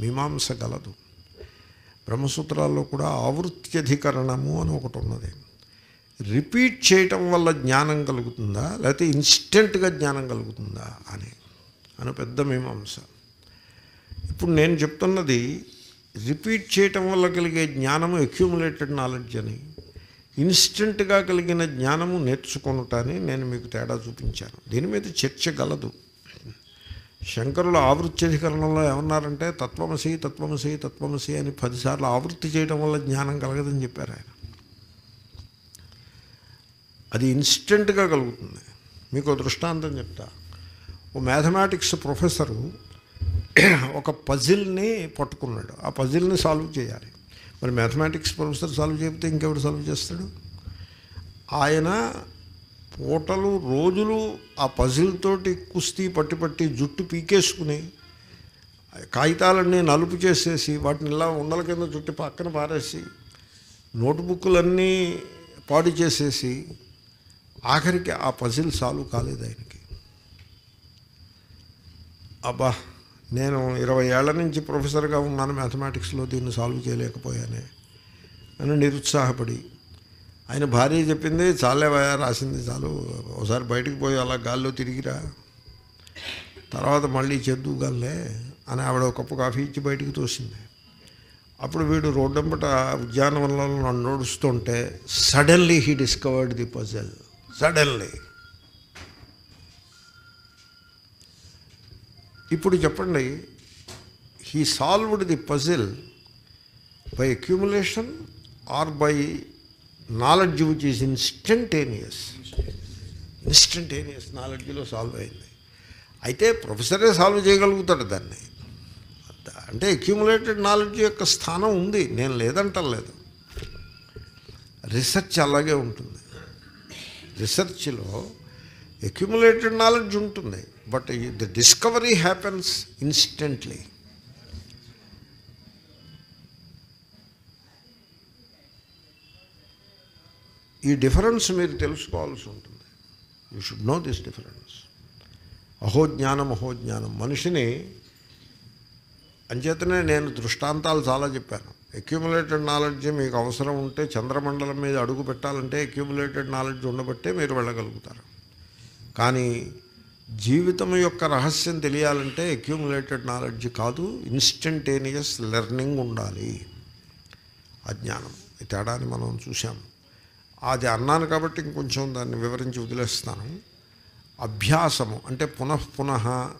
మీమాంస గలదు. బ్రహ్మసూత్రాల్లో కూడా ఆవృత్యధికరణము అని ఒకటి ఉన్నది. రిపీట్ చేయటం వల్ల జ్ఞానం కలుగుతుందా? లేకపోతే ఇన్స్టెంట్గా జ్ఞానం కలుగుతుందా అని. అని పెద్ద మీమాంస. ఇప్పుడు నేను చెప్తున్నది రిపీట్ చేయటం వల్ల కలిగే జ్ఞానము అక్యూములేటెడ్ నాలెడ్జ్ అని. ఇన్స్టెంట్గా కలిగిన జ్ఞానము నేర్చుకొనుటని నేను మీకు తేడా చూపించాను. దీని మీద చర్చ గలదు. శంకరుల ఆవృత్యధికరణంలో ఏమన్నారంటే తత్వమసి తత్వమసి తత్వమసి అని పదిసార్లు ఆవృత్తి చేయడం వల్ల జ్ఞానం కలగదని చెప్పారు ఆయన. అది ఇన్స్టెంట్గా కలుగుతుంది. మీకు దృష్టాంతం చెప్తా. ఓ మ్యాథమెటిక్స్ ప్రొఫెసరు ఒక పజిల్ని పట్టుకున్నాడు. ఆ పజిల్ని సాల్వ్ చేయాలి. మరి మ్యాథమెటిక్స్ ప్రొఫెసర్ సాల్వ్ చేయకపోతే ఇంకెవడు సాల్వ్ చేస్తాడు? ఆయన పూటలు రోజులు ఆ పజిల్ తోటి కుస్తీ పట్టి పట్టి జుట్టు పీకేసుకుని కాగితాలన్నీ నలుపు చేసేసి వాటిని ఇలా ఉండల కింద చుట్టి పక్కన పారేసి నోట్బుక్లన్నీ పాడు చేసేసి ఆఖరికి ఆ పజిల్ సాల్వ్ కాలేదు ఆయనకి. అబ్బా! నేను ఇరవై ఏళ్ళ నుంచి ప్రొఫెసర్గా ఉన్నాను మ్యాథమెటిక్స్లో దీన్ని సాల్వ్ చేయలేకపోయానే. అని నిరుత్సాహపడి. ఆయన భార్య చెప్పింది చాలేవా రాసింది చాలు. ఒకసారి బయటికి పోయి అలా గాల్లో తిరిగిరా. తర్వాత మళ్ళీ చెద్దుగాలే అని ఆవిడ ఒక కప్పు కాఫీ ఇచ్చి బయటికి తోసింది. అప్పుడు వీడు రోడ్డంపట ఉద్యానవనంలో నన్ను నడుస్తుంటే suddenly he discovered the puzzle. Suddenly. ఇప్పుడు చెప్పండి he solved the puzzle by accumulation or by knowledge which is instantaneous instantaneous నాలెడ్జ్లో solve అయింది. అయితే ప్రొఫెసరే సాల్వ్ చేయగలుగుతాడు దాన్ని? అంటే అక్యుములేటెడ్ నాలెడ్జ్ యొక్క స్థానం ఉంది నేను లేదంటలేదు రీసెర్చ్ అలాగే ఉంటుంది. రీసెర్చ్లో అక్యుములేటెడ్ నాలెడ్జ్ ఉంటుంది. But the discovery happens instantly ఈ డిఫరెన్స్ మీరు తెలుసుకోవాల్సి ఉంటుంది. You should know this difference అహోజ్ఞానం అహోజ్ఞానం. మనిషిని అంచేతనే నేను దృష్టాంతాలు చాలా చెప్పాను. అక్యూములేటెడ్ నాలెడ్జ్ మీకు అవసరం ఉంటే చంద్రమండలం మీద అడుగు పెట్టాలంటే అక్యూములేటెడ్ నాలెడ్జ్ ఉండబట్టే మీరు వెళ్ళగలుగుతారు. కానీ జీవితం యొక్క రహస్యం తెలియాలంటే అక్యూములేటెడ్ నాలెడ్జ్ కాదు ఇన్స్టంటేనియస్ లెర్నింగ్ ఉండాలి. అజ్ఞానం ఈ తేడాన్ని మనం చూసాము అది అన్నాను కాబట్టి ఇంకొంచెం దాన్ని వివరించి వదిలేస్తాను. అభ్యాసము అంటే పునఃపున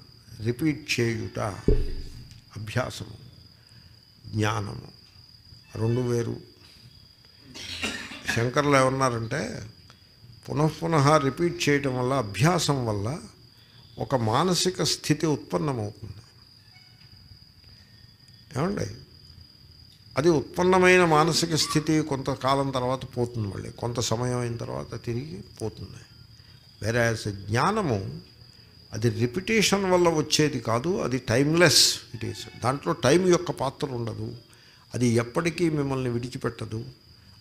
రిపీట్ చేయుట. అభ్యాసము. జ్ఞానము. రెండు వేరు. శంకర్లు ఏమన్నారంటే పునఃపునః రిపీట్ చేయటం వల్ల అభ్యాసం వల్ల ఒక మానసిక స్థితి ఉత్పన్నమవుతుంది. ఏమండి? అది ఉత్పన్నమైన మానసిక స్థితి కొంతకాలం తర్వాత పోతుంది మళ్ళీ. కొంత సమయం అయిన తర్వాత తిరిగి పోతుంది. వేరే జ్ఞానము అది రిపిటేషన్ వల్ల వచ్చేది కాదు అది టైమ్లెస్ ఇట్ ఈస్ దాంట్లో టైం యొక్క పాత్ర ఉండదు. అది ఎప్పటికీ మిమ్మల్ని విడిచిపెట్టదు.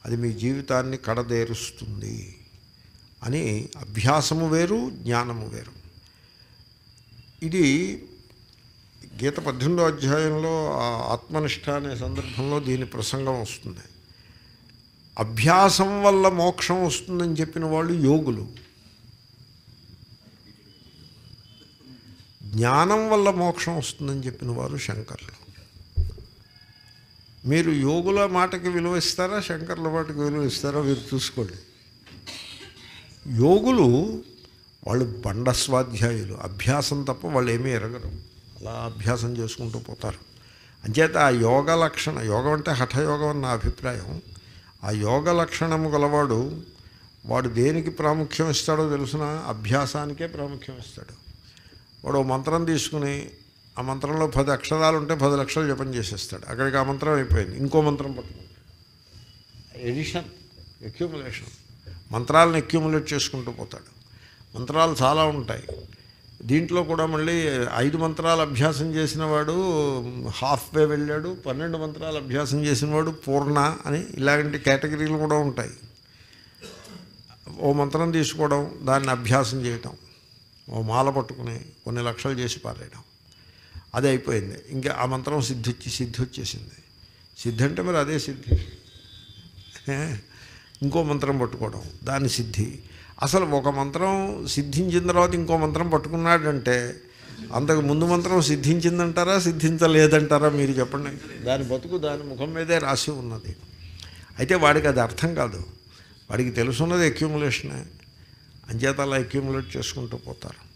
అది మీ జీవితాన్ని కడదేరుస్తుంది. అని అభ్యాసము వేరు జ్ఞానము వేరు. ఇది గీత పద్దెనిమిదో అధ్యాయంలో ఆ ఆత్మనిష్ట అనే సందర్భంలో దీని ప్రసంగం వస్తుంది. అభ్యాసం వల్ల మోక్షం వస్తుందని చెప్పిన వాళ్ళు యోగులు. జ్ఞానం వల్ల మోక్షం వస్తుందని చెప్పిన వారు శంకర్లు. మీరు యోగుల మాటకి విలువ ఇస్తారా శంకర్ల మాటకి విలువ ఇస్తారా? మీరు చూసుకోండి. యోగులు వాళ్ళు బండ స్వాధ్యాయులు అభ్యాసం తప్ప వాళ్ళు ఏమీ ఎరగరు. అలా అభ్యాసం చేసుకుంటూ పోతారు. అంచేత ఆ యోగ లక్షణ యోగం అంటే హఠయోగం అని నా అభిప్రాయం. ఆ యోగ లక్షణము గలవాడు వాడు దేనికి ప్రాముఖ్యం ఇస్తాడో తెలిసిన? అభ్యాసానికే ప్రాముఖ్యం ఇస్తాడు. వాడు ఓ మంత్రం తీసుకుని ఆ మంత్రంలో పది అక్షరాలు ఉంటే పది లక్షలు జపం చేసేస్తాడు. అక్కడికి ఆ మంత్రం అయిపోయింది. ఇంకో మంత్రం పట్టుకుంటాడు. ఎడిషన్ ఎక్యూములేషన్ మంత్రాలను అక్యూములేట్ చేసుకుంటూ పోతాడు. మంత్రాలు చాలా ఉంటాయి. దీంట్లో కూడా మళ్ళీ ఐదు మంత్రాలు అభ్యాసం చేసిన వాడు హాఫ్ వే వెళ్ళాడు పన్నెండు మంత్రాలు అభ్యాసం చేసిన వాడు పూర్ణ అని ఇలాంటి కేటగిరీలు కూడా ఉంటాయి. ఓ మంత్రం తీసుకోవడం దాన్ని అభ్యాసం చేయటం ఓ మాల పట్టుకుని కొన్ని లక్షలు చేసి పారేయడం. అది అయిపోయింది. ఇంకా ఆ మంత్రం సిద్ధి సిద్ధి వచ్చేసింది. సిద్ధి అంటే మరి అదే సిద్ధి. ఇంకో మంత్రం పట్టుకోవడం దాని సిద్ధి. అసలు ఒక మంత్రం సిద్ధించిన తర్వాత ఇంకో మంత్రం పట్టుకున్నాడంటే అంతకు ముందు మంత్రం సిద్ధించిందంటారా సిద్ధించలేదంటారా మీరు చెప్పండి. దాని బతుకు దాని ముఖం మీదే రాసి ఉన్నది. అయితే వాడికి అది అర్థం కాదు. వాడికి తెలుసున్నది అక్యూములేషనే అంచేత అలా అక్యూములేట్ చేసుకుంటూ పోతారు.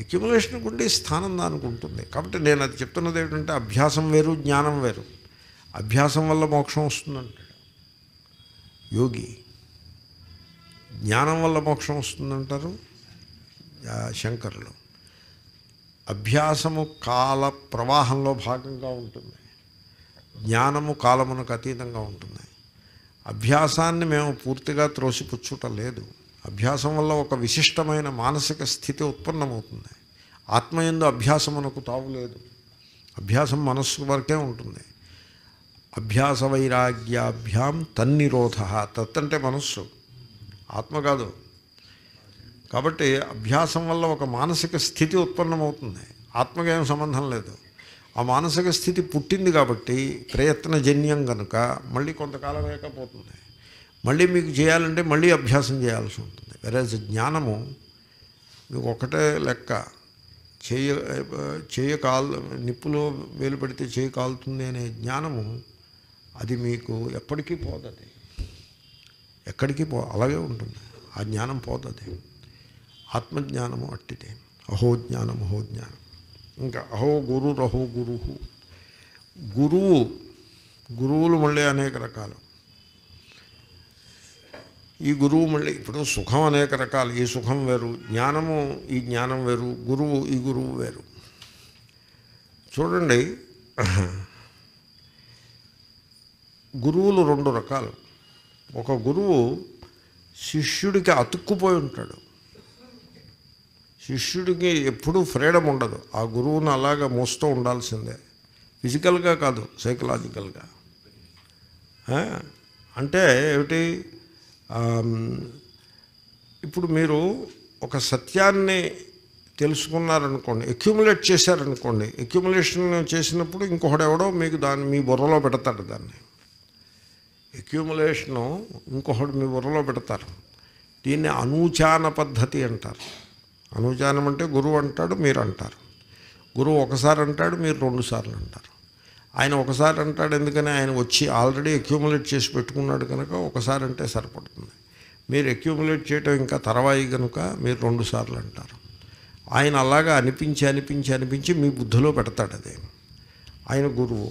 అక్యుములేషన్ ఉండే స్థానం దానికి ఉంటుంది. కాబట్టి నేను అది చెప్తున్నది ఏంటంటే అభ్యాసం వేరు జ్ఞానం వేరు. అభ్యాసం వల్ల మోక్షం వస్తుందంటే. యోగి. జ్ఞానం వల్ల మోక్షం వస్తుందంటారు? శంకరులు. అభ్యాసము కాల ప్రవాహంలో భాగంగా ఉంటుంది. జ్ఞానము కాలమునకు అతీతంగా ఉంటుంది. అభ్యాసాన్ని మేము పూర్తిగా త్రోసిపుచ్చుట లేదు. అభ్యాసం వల్ల ఒక విశిష్టమైన మానసిక స్థితి ఉత్పన్నమవుతుంది. ఆత్మయందు అభ్యాసమునకు తావు లేదు. అభ్యాసం మనస్సు వరకే ఉంటుంది. అభ్యాస వైరాగ్యాభ్యాం తన్నిరోధ. తత్ అంటే మనస్సు. ఆత్మ కాదు. కాబట్టి అభ్యాసం వల్ల ఒక మానసిక స్థితి ఉత్పన్నమవుతుంది. ఆత్మకేం సంబంధం లేదు. ఆ మానసిక స్థితి పుట్టింది కాబట్టి ప్రయత్నజన్యం కనుక మళ్ళీ కొంతకాలం లేకపోతుంది. మళ్ళీ మీకు చేయాలంటే మళ్ళీ అభ్యాసం చేయాల్సి ఉంటుంది. వెరాజ్ జ్ఞానము మీకు ఒకటే లెక్క. చేయ చేయ కాల్ నిప్పులో వేలు పెడితే చేయి కాలుతుంది అనే జ్ఞానము అది మీకు ఎప్పటికీ పోతుంది ఎక్కడికి పో అలాగే ఉంటుంది. ఆ జ్ఞానం పోతుంది ఆత్మజ్ఞానము అట్టిదే. అహో జ్ఞానం అహో జ్ఞానం. ఇంకా అహో గురు రహో గురు గురువు గురువులు మళ్ళీ అనేక రకాలు. ఈ గురువు మళ్ళీ ఇప్పుడు సుఖం అనేక రకాలు. ఈ సుఖం వేరు జ్ఞానము ఈ జ్ఞానం వేరు గురువు ఈ గురువు వేరు. చూడండి. గురువులు రెండు రకాలు. ఒక గురువు శిష్యుడికి అతుక్కుపోయి ఉంటాడు. శిష్యుడికి ఎప్పుడూ ఫ్రీడమ్ ఉండదు. ఆ గురువుని అలాగా మోస్తూ ఉండాల్సిందే. ఫిజికల్గా కాదు సైకలాజికల్గా. అంటే ఏమిటి? ఇప్పుడు మీరు ఒక సత్యాన్ని తెలుసుకున్నారనుకోండి ఎక్యుములేట్ చేశారనుకోండి ఎక్యుములేషన్ చేసినప్పుడు ఇంకొకడెవడో మీకు దాన్ని మీ బుర్రలో పెడతాడు దాన్ని. అక్యూములేషను ఇంకొకడు మీ బుర్రలో పెడతారు. దీన్ని అనూచాన పద్ధతి అంటారు. అనూచానం అంటే గురువు అంటాడు మీరు అంటారు. గురువు ఒకసారి అంటాడు మీరు రెండుసార్లు అంటారు. ఆయన ఒకసారి అంటాడు ఎందుకని? ఆయన వచ్చి ఆల్రెడీ అక్యూములేట్ చేసి పెట్టుకున్నాడు కనుక ఒకసారి అంటే సరిపడుతుంది. మీరు అక్యూములేట్ చేయటం ఇంకా తర్వాయి కనుక మీరు రెండుసార్లు అంటారు. ఆయన అలాగా అనిపించి అనిపించి అనిపించి మీ బుద్ధిలో పెడతాడు అదే. ఆయన గురువు.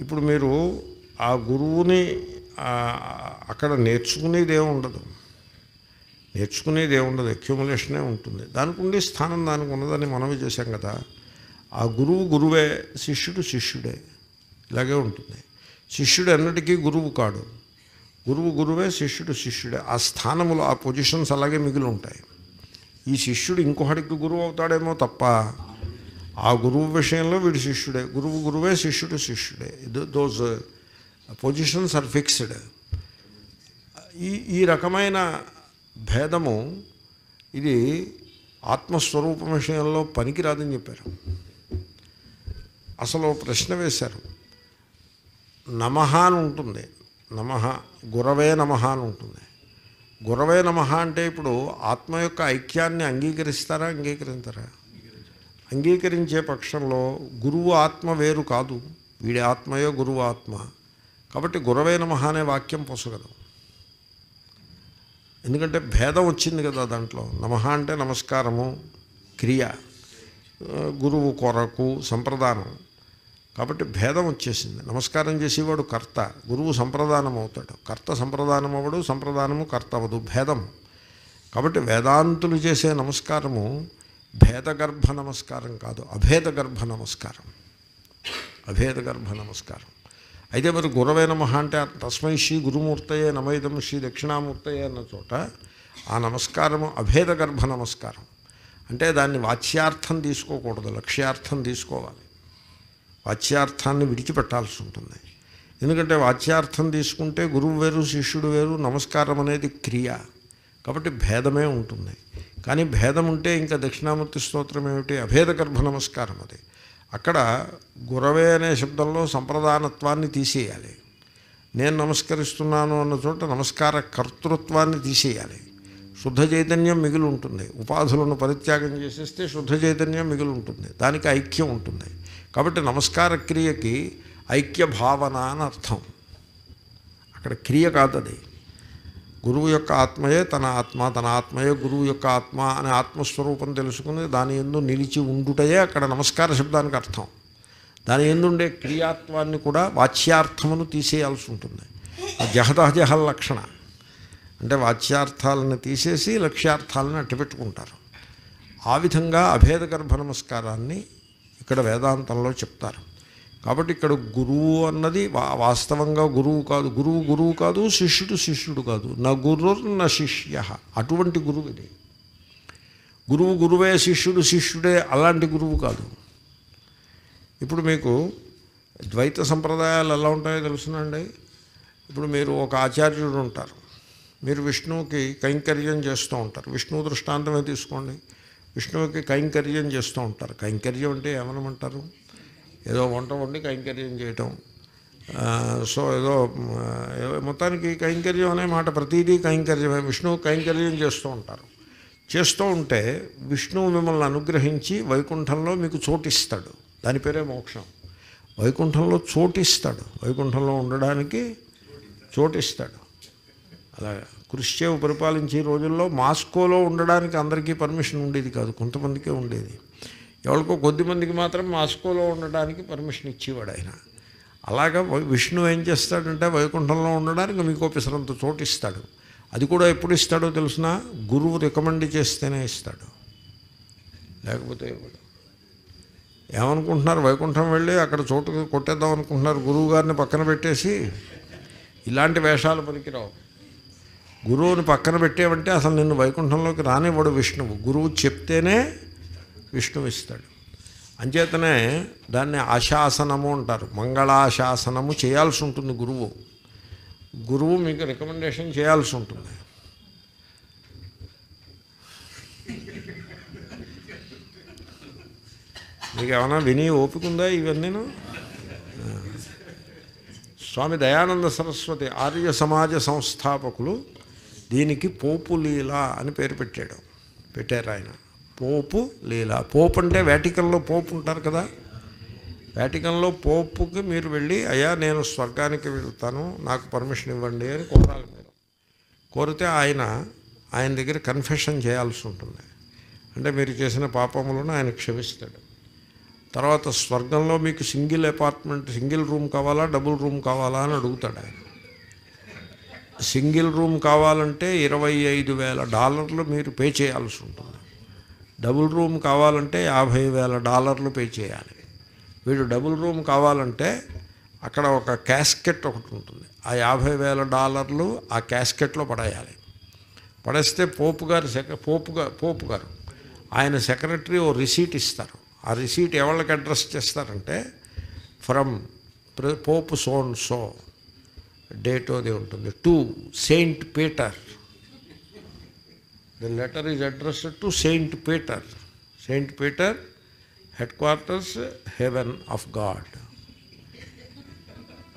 ఇప్పుడు మీరు ఆ గురువుని అక్కడ నేర్చుకునేది ఏమి ఉండదు. నేర్చుకునేది ఏముండదు అక్యుములేషనే ఉంటుంది. దానికి ఉండే స్థానం దానికి ఉన్నదని మనవి చేశాం కదా. ఆ గురువు గురువే శిష్యుడు శిష్యుడే. ఇలాగే ఉంటుంది. శిష్యుడు ఎన్నటికీ గురువు కాడు. గురువు గురువే శిష్యుడు శిష్యుడే. ఆ స్థానములు ఆ పొజిషన్స్ అలాగే మిగిలి ఉంటాయి. ఈ శిష్యుడు ఇంకొకడికి గురువు అవుతాడేమో తప్ప ఆ గురువు విషయంలో వీడు శిష్యుడే. గురువు గురువే శిష్యుడు శిష్యుడే. దోస్ పొజిషన్స్ ఆర్ ఫిక్స్డ్ ఈ ఈ రకమైన భేదము ఇది ఆత్మస్వరూపం విషయంలో పనికిరాదని చెప్పారు. అసలు ప్రశ్న వేశారు. నమ అని ఉంటుంది. నమః గురవే నమః అని ఉంటుంది. గురవే నమః అంటే ఇప్పుడు ఆత్మ యొక్క ఐక్యాన్ని అంగీకరిస్తారా అంగీకరించారా? అంగీకరించే పక్షంలో గురువు ఆత్మ వేరు కాదు. వీడి ఆత్మయో గురువు ఆత్మ. కాబట్టి గురవే నమః అనే వాక్యం పొసగదు ఎందుకంటే భేదం వచ్చింది కదా దాంట్లో. నమః అంటే నమస్కారము క్రియ గురువు కొరకు సంప్రదానం. కాబట్టి భేదం వచ్చేసింది. నమస్కారం చేసేవాడు కర్త గురువు సంప్రదానం అవుతాడు కర్త సంప్రదానం అవ్వడు సంప్రదానము కర్త అవ్వదు భేదం. కాబట్టి వేదాంతులు చేసే నమస్కారము భేదగర్భ నమస్కారం కాదు అభేద గర్భ నమస్కారం. అభేద గర్భ నమస్కారం. అయితే మరి గురవే నమ అంటే తస్మై శ్రీ గురుమూర్తయే నమైదం శ్రీ దక్షిణామూర్తయే అన్న చోట ఆ నమస్కారము అభేద గర్భ నమస్కారం. అంటే దాన్ని వాచ్యార్థం తీసుకోకూడదు లక్ష్యార్థం తీసుకోవాలి. వాచ్యార్థాన్ని విడిచిపెట్టాల్సి ఉంటుంది. ఎందుకంటే వాచ్యార్థం తీసుకుంటే గురువు వేరు శిష్యుడు వేరు నమస్కారం అనేది క్రియ. కాబట్టి భేదమే ఉంటుంది. కానీ భేదం ఉంటే ఇంకా దక్షిణామూర్తి స్తోత్రం ఏమిటి? అభేద గర్భ నమస్కారం అది. అక్కడ గురవే అనే శబ్దంలో సంప్రదానత్వాన్ని తీసేయాలి. నేను నమస్కరిస్తున్నాను అన్న చోట నమస్కార కర్తృత్వాన్ని తీసేయాలి. శుద్ధ చైతన్యం మిగిలి ఉంటుంది. ఉపాధులను పరిత్యాగం చేసేస్తే శుద్ధ చైతన్యం మిగిలి ఉంటుంది. దానికి ఐక్యం ఉంటుంది. కాబట్టి నమస్కార క్రియకి ఐక్య భావన అని అర్థం. అక్కడ క్రియ కాదది. గురువు యొక్క ఆత్మయే తన ఆత్మ తన ఆత్మయే గురువు యొక్క ఆత్మ అనే ఆత్మస్వరూపం తెలుసుకుని దాని ఎందు నిలిచి ఉండుటయే అక్కడ నమస్కార శబ్దానికి అర్థం. దాని ఎందుండే క్రియాత్వాన్ని కూడా వాచ్యార్థమును తీసేయాల్సి ఉంటుంది. జహదహజహల్ లక్షణ. అంటే వాచ్యార్థాలను తీసేసి లక్ష్యార్థాలను అట్టిపెట్టుకుంటారు. ఆ విధంగా అభేద గర్భ నమస్కారాన్ని ఇక్కడ వేదాంతంలో చెప్తారు. కాబట్టి ఇక్కడ గురువు అన్నది వా- వాస్తవంగా గురువు కాదు. గురువు గురువు కాదు శిష్యుడు శిష్యుడు కాదు. నా గురు నా శిష్య. అటువంటి గురువు ఇది. గురువు గురువే శిష్యుడు శిష్యుడే అలాంటి గురువు కాదు. ఇప్పుడు మీకు ద్వైత సంప్రదాయాలు ఎలా ఉంటాయో తెలుసునండి. ఇప్పుడు మీరు ఒక ఆచార్యుడు ఉంటారు. మీరు విష్ణువుకి కైంకర్యం చేస్తూ ఉంటారు. విష్ణువు దృష్టాంతమే తీసుకోండి. విష్ణువుకి కైంకర్యం చేస్తూ ఉంటారు. కైంకర్యం అంటే ఏమనమంటారు? ఏదో వంట వండి కైంకర్యం చేయటం. సో ఏదో ఏదో మొత్తానికి కైంకర్యం అనే మాట ప్రతిదీ కైంకర్యమే. విష్ణువు కైంకర్యం చేస్తూ ఉంటారు. చేస్తూ ఉంటే విష్ణువు మిమ్మల్ని అనుగ్రహించి వైకుంఠంలో మీకు చోటిస్తాడు. దాని పేరే మోక్షం. వైకుంఠంలో చోటిస్తాడు. వైకుంఠంలో ఉండడానికి చోటిస్తాడు. అలా కృషి పరిపాలించే రోజుల్లో మాస్కోలో ఉండడానికి అందరికీ పర్మిషన్ ఉండేది కాదు. కొంతమందికే ఉండేది. ఎవరికో కొద్దిమందికి మాత్రం మాస్కోలో ఉండడానికి పర్మిషన్ ఇచ్చేవాడు ఆయన. అలాగా విష్ణు ఏం చేస్తాడంటే వైకుంఠంలో ఉండడానికి మీకు పిసరంత చోటు ఇస్తాడు. అది కూడా ఎప్పుడు ఇస్తాడో తెలిసిన? గురువు రికమెండ్ చేస్తేనే ఇస్తాడు. లేకపోతే ఇవ్వడు. ఏమనుకుంటున్నారు? వైకుంఠం వెళ్ళి అక్కడ చోటు కొట్టేద్దాం అనుకుంటున్నారు గురువు గారిని పక్కన పెట్టేసి? ఇలాంటి వేషాలు పనికిరావు. గురువుని పక్కన పెట్టేవంటే అసలు నిన్ను వైకుంఠంలోకి రానివ్వడు విష్ణువు. గురువు చెప్తేనే విష్ణువు ఇస్తాడు అంచేతనే దాన్ని ఆశాసనము అంటారు. మంగళాశాసనము చేయాల్సి ఉంటుంది గురువు. గురువు మీకు రికమెండేషన్ చేయాల్సి ఉంటుంది. మీకు ఏమైనా విని ఓపిక ఉందా ఇవన్నీను? స్వామి దయానంద సరస్వతి ఆర్య సమాజ సంస్థాపకులు దీనికి పోపులీల అని పేరు పెట్టాడు. పెట్టారు ఆయన. పోపు లీల. పోపు అంటే వేటికల్లో పోపు ఉంటారు కదా. వేటికంలో పోపుకి మీరు వెళ్ళి అయ్యా నేను స్వర్గానికి వెళ్తాను నాకు పర్మిషన్ ఇవ్వండి అని కోరాలి మీరు. కోరితే ఆయన ఆయన దగ్గర కన్ఫెషన్ చేయాల్సి ఉంటుంది. అంటే మీరు చేసిన పాపములను ఆయన క్షమిస్తాడు. తర్వాత స్వర్గంలో మీకు సింగిల్ అపార్ట్మెంట్ సింగిల్ రూమ్ కావాలా డబుల్ రూమ్ కావాలా అని అడుగుతాడు ఆయన. సింగిల్ రూమ్ కావాలంటే ఇరవై ఐదు వేల డాలర్లు మీరు పే చేయాల్సి ఉంటుంది. డబుల్ రూమ్ కావాలంటే యాభై వేల డాలర్లు పే చేయాలి. వీడు డబుల్ రూమ్ కావాలంటే అక్కడ ఒక క్యాస్కెట్ ఒకటి ఉంటుంది. ఆ యాభై వేల డాలర్లు ఆ క్యాస్కెట్లో పడేయాలి. పడేస్తే పోపు గారు సెక పోపు గారు పోపు గారు ఆయన సెక్రటరీ ఓ రిసీట్ ఇస్తారు. ఆ రిసీట్ ఎవరికి అడ్రస్ చేస్తారంటే from pope so and so date అది ఉంటుంది. To Saint Peter the letter is address to saint Peter saint Peter headquarters heaven of God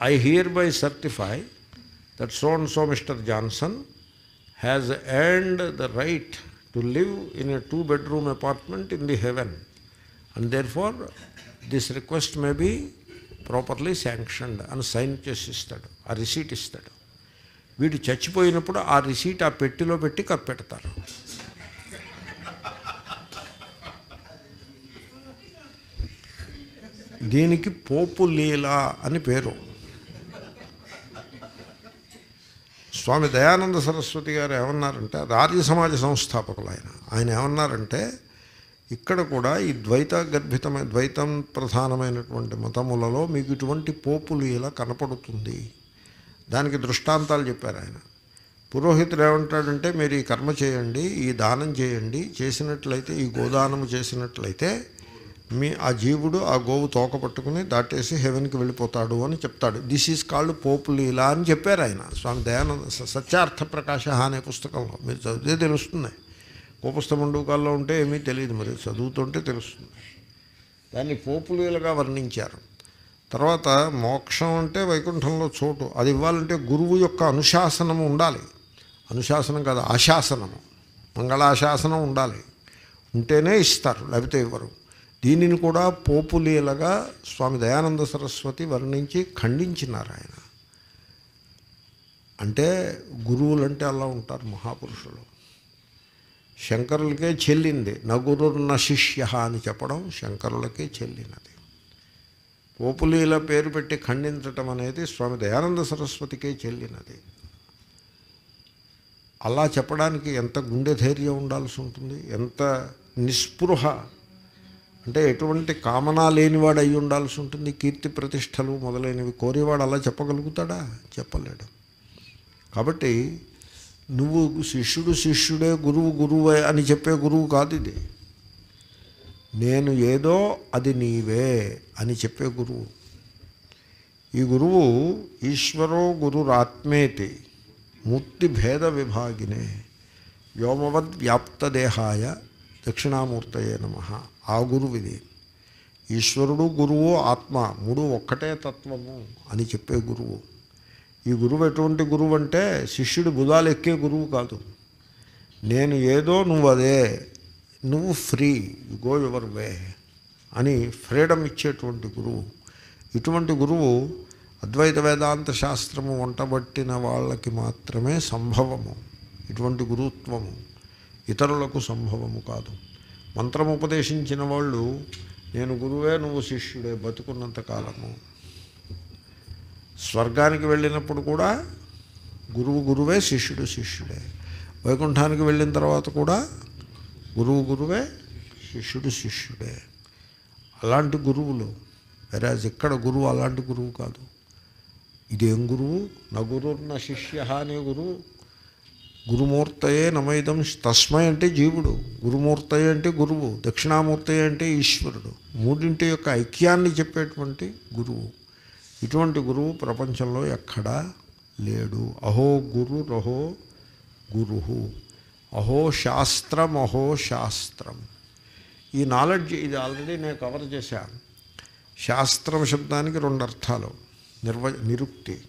I hereby certify that so and so mister Johnson has earned the right to live in a two bedroom apartment in the heaven and therefore this request may be properly sanctioned అని sign చేసి ఇస్తాడు ఆ receipt ఇస్తాడు వీడు చచ్చిపోయినప్పుడు ఆ receipt ఆ పెట్టిలో పెట్టి కప్పెడతారు. దీనికి పోపు లీల అని పేరు. స్వామి దయానంద సరస్వతి గారు ఏమన్నారంటే ఆర్య సమాజ సంస్థాపకులు ఆయన. ఆయన ఏమన్నారంటే ఇక్కడ కూడా ఈ ద్వైత గర్భితమైన ద్వైతం ప్రధానమైనటువంటి మతములలో మీకు ఇటువంటి పోపులు ఇలా కనపడుతుంది. దానికి దృష్టాంతాలు చెప్పారు ఆయన. పురోహితుడు ఏమంటాడంటే మీరు ఈ కర్మ చేయండి ఈ దానం చేయండి చేసినట్లయితే ఈ గోదానము చేసినట్లయితే మీ ఆ జీవుడు ఆ గోవు తోక పట్టుకుని దాటేసి హెవెన్కి వెళ్ళిపోతాడు అని చెప్తాడు. దిస్ ఈజ్ కాల్డ్ పోపులీలా అని చెప్పారు ఆయన. స్వామి దయానంద సత్యార్థ ప్రకాశ అనే పుస్తకంలో మీరు చదివితే తెలుస్తుంది. కోపస్థమండూకాల్లో ఉంటే ఏమీ తెలియదు మరి చదువుతుంటే తెలుస్తుంది. దాన్ని పోపులీలుగా వర్ణించారు. తర్వాత మోక్షం అంటే వైకుంఠంలో చోటు. అది ఇవ్వాలంటే గురువు యొక్క అనుశాసనము ఉండాలి. అనుశాసనం కాదు ఆశాసనము. మంగళాశాసనం ఉండాలి. ఉంటేనే ఇస్తారు లేకపోతే ఇవ్వరు. దీనిని కూడా పోపులీలగా స్వామి దయానంద సరస్వతి వర్ణించి ఖండించినారు ఆయన అంటే గురువులంటే అలా ఉంటారు మహాపురుషులు. శంకరులకే చెల్లింది నగురున్న శిష్య అని చెప్పడం శంకరులకే చెల్లినది. ఓపులీల పేరు పెట్టి ఖండించటం అనేది స్వామి దయానంద సరస్వతికే చెల్లినది. అలా చెప్పడానికి ఎంత గుండె ధైర్యం ఉండాల్సి ఉంటుంది? ఎంత నిస్పృహ? అంటే ఎటువంటి కామనా లేనివాడు అయి ఉండాల్సి ఉంటుంది? కీర్తి ప్రతిష్టలు మొదలైనవి కోరేవాడు అలా చెప్పగలుగుతాడా? చెప్పలేడు. కాబట్టి నువ్వు శిష్యుడు శిష్యుడే గురువు గురువే అని చెప్పే గురువు కాదు ఇది. నేను ఏదో అది నీవే అని చెప్పే గురువు. ఈ గురువు ఈశ్వరో గురురాత్మేతి మూర్తి భేద విభాగినే వ్యోమవద్ వ్యాప్తదేహాయ దక్షిణామూర్తయే నమ. ఆ గురువిది ఈశ్వరుడు గురువు ఆత్మ మూడు ఒక్కటే తత్వము అని చెప్పే గురువు. ఈ గురువు ఎటువంటి గురువు అంటే శిష్యుడు బుధాలు ఎక్కే గురువు కాదు. నేను ఏదో నువ్వు అదే నువ్వు ఫ్రీ గో యువర్ వే అని ఫ్రీడమ్ ఇచ్చేటువంటి గురువు. ఇటువంటి గురువు అద్వైత వేదాంత శాస్త్రము వంటబట్టిన వాళ్ళకి మాత్రమే సంభవము. ఇటువంటి గురుత్వము ఇతరులకు సంభవము కాదు. మంత్రం ఉపదేశించిన వాళ్ళు నేను గురువే నువ్వు శిష్యుడే బతుకున్నంత కాలము. స్వర్గానికి వెళ్ళినప్పుడు కూడా గురువు గురువే శిష్యుడు శిష్యుడే. వైకుంఠానికి వెళ్ళిన తర్వాత కూడా గురువు గురువే శిష్యుడు శిష్యుడే. అలాంటి గురువులు. వెరాజ్ ఇక్కడ గురువు అలాంటి గురువు కాదు. ఇదేం గురువు? నా గురుర్న శిష్య అనే గురువు. గురుమూర్తయే నమైదం తస్మై అంటే జీవుడు. గురుమూర్తయే అంటే గురువు. దక్షిణామూర్తయే అంటే ఈశ్వరుడు. మూడింటి యొక్క ఐక్యాన్ని చెప్పేటువంటి గురువు. ఇటువంటి గురువు ప్రపంచంలో ఎక్కడా లేడు. అహో గురు రహో గురు అహో శాస్త్రం అహో శాస్త్రం. ఈ నాలెడ్జ్ ఇది ఆల్రెడీ నేను కవర్ చేశాను. శాస్త్రం శబ్దానికి రెండు అర్థాలు. నిర్వ నిరుక్తి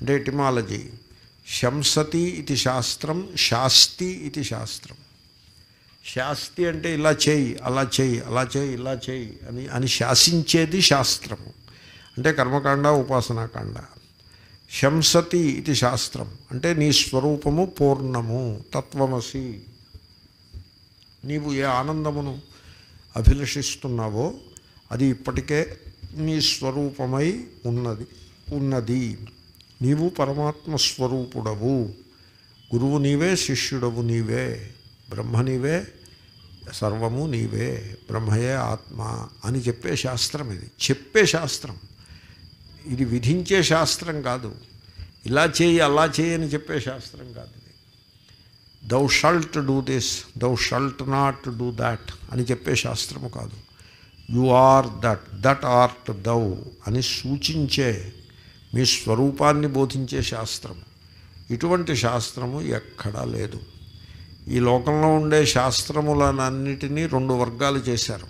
అంటే ఎటిమాలజీ. శంసతి ఇది శాస్త్రం శాస్తి ఇది శాస్త్రం. శాస్తి అంటే ఇలా చేయి అలా చేయి అలా చేయి ఇలా చేయి అని అని శాసించేది శాస్త్రము. అంటే కర్మకాండ ఉపాసనాకాండ. శంసతి ఇది శాస్త్రం. అంటే నీ స్వరూపము పూర్ణము తత్వమసి. నీవు ఏ ఆనందమును అభిలషిస్తున్నావో అది ఇప్పటికే నీ స్వరూపమై ఉన్నది ఉన్నది. నీవు పరమాత్మ స్వరూపుడవు. గురువు నీవే శిష్యుడవు నీవే. బ్రహ్మ నీవే సర్వము నీవే. బ్రహ్మయే ఆత్మ అని చెప్పే శాస్త్రం ఇది. చెప్పే శాస్త్రం. ఇది విధించే శాస్త్రం కాదు. ఇలా చేయి అలా చేయి అని చెప్పే శాస్త్రం కాదు ఇది. Thou shalt do this thou shalt not do that అని చెప్పే శాస్త్రము కాదు. You are that that art thou అని సూచించే మీ స్వరూపాన్ని బోధించే శాస్త్రం ఇటువంటి శాస్త్రము ఎక్కడా లేదు. ఈ లోకంలో ఉండే శాస్త్రములనన్నిటినీ రెండు వర్గాలు చేశారు.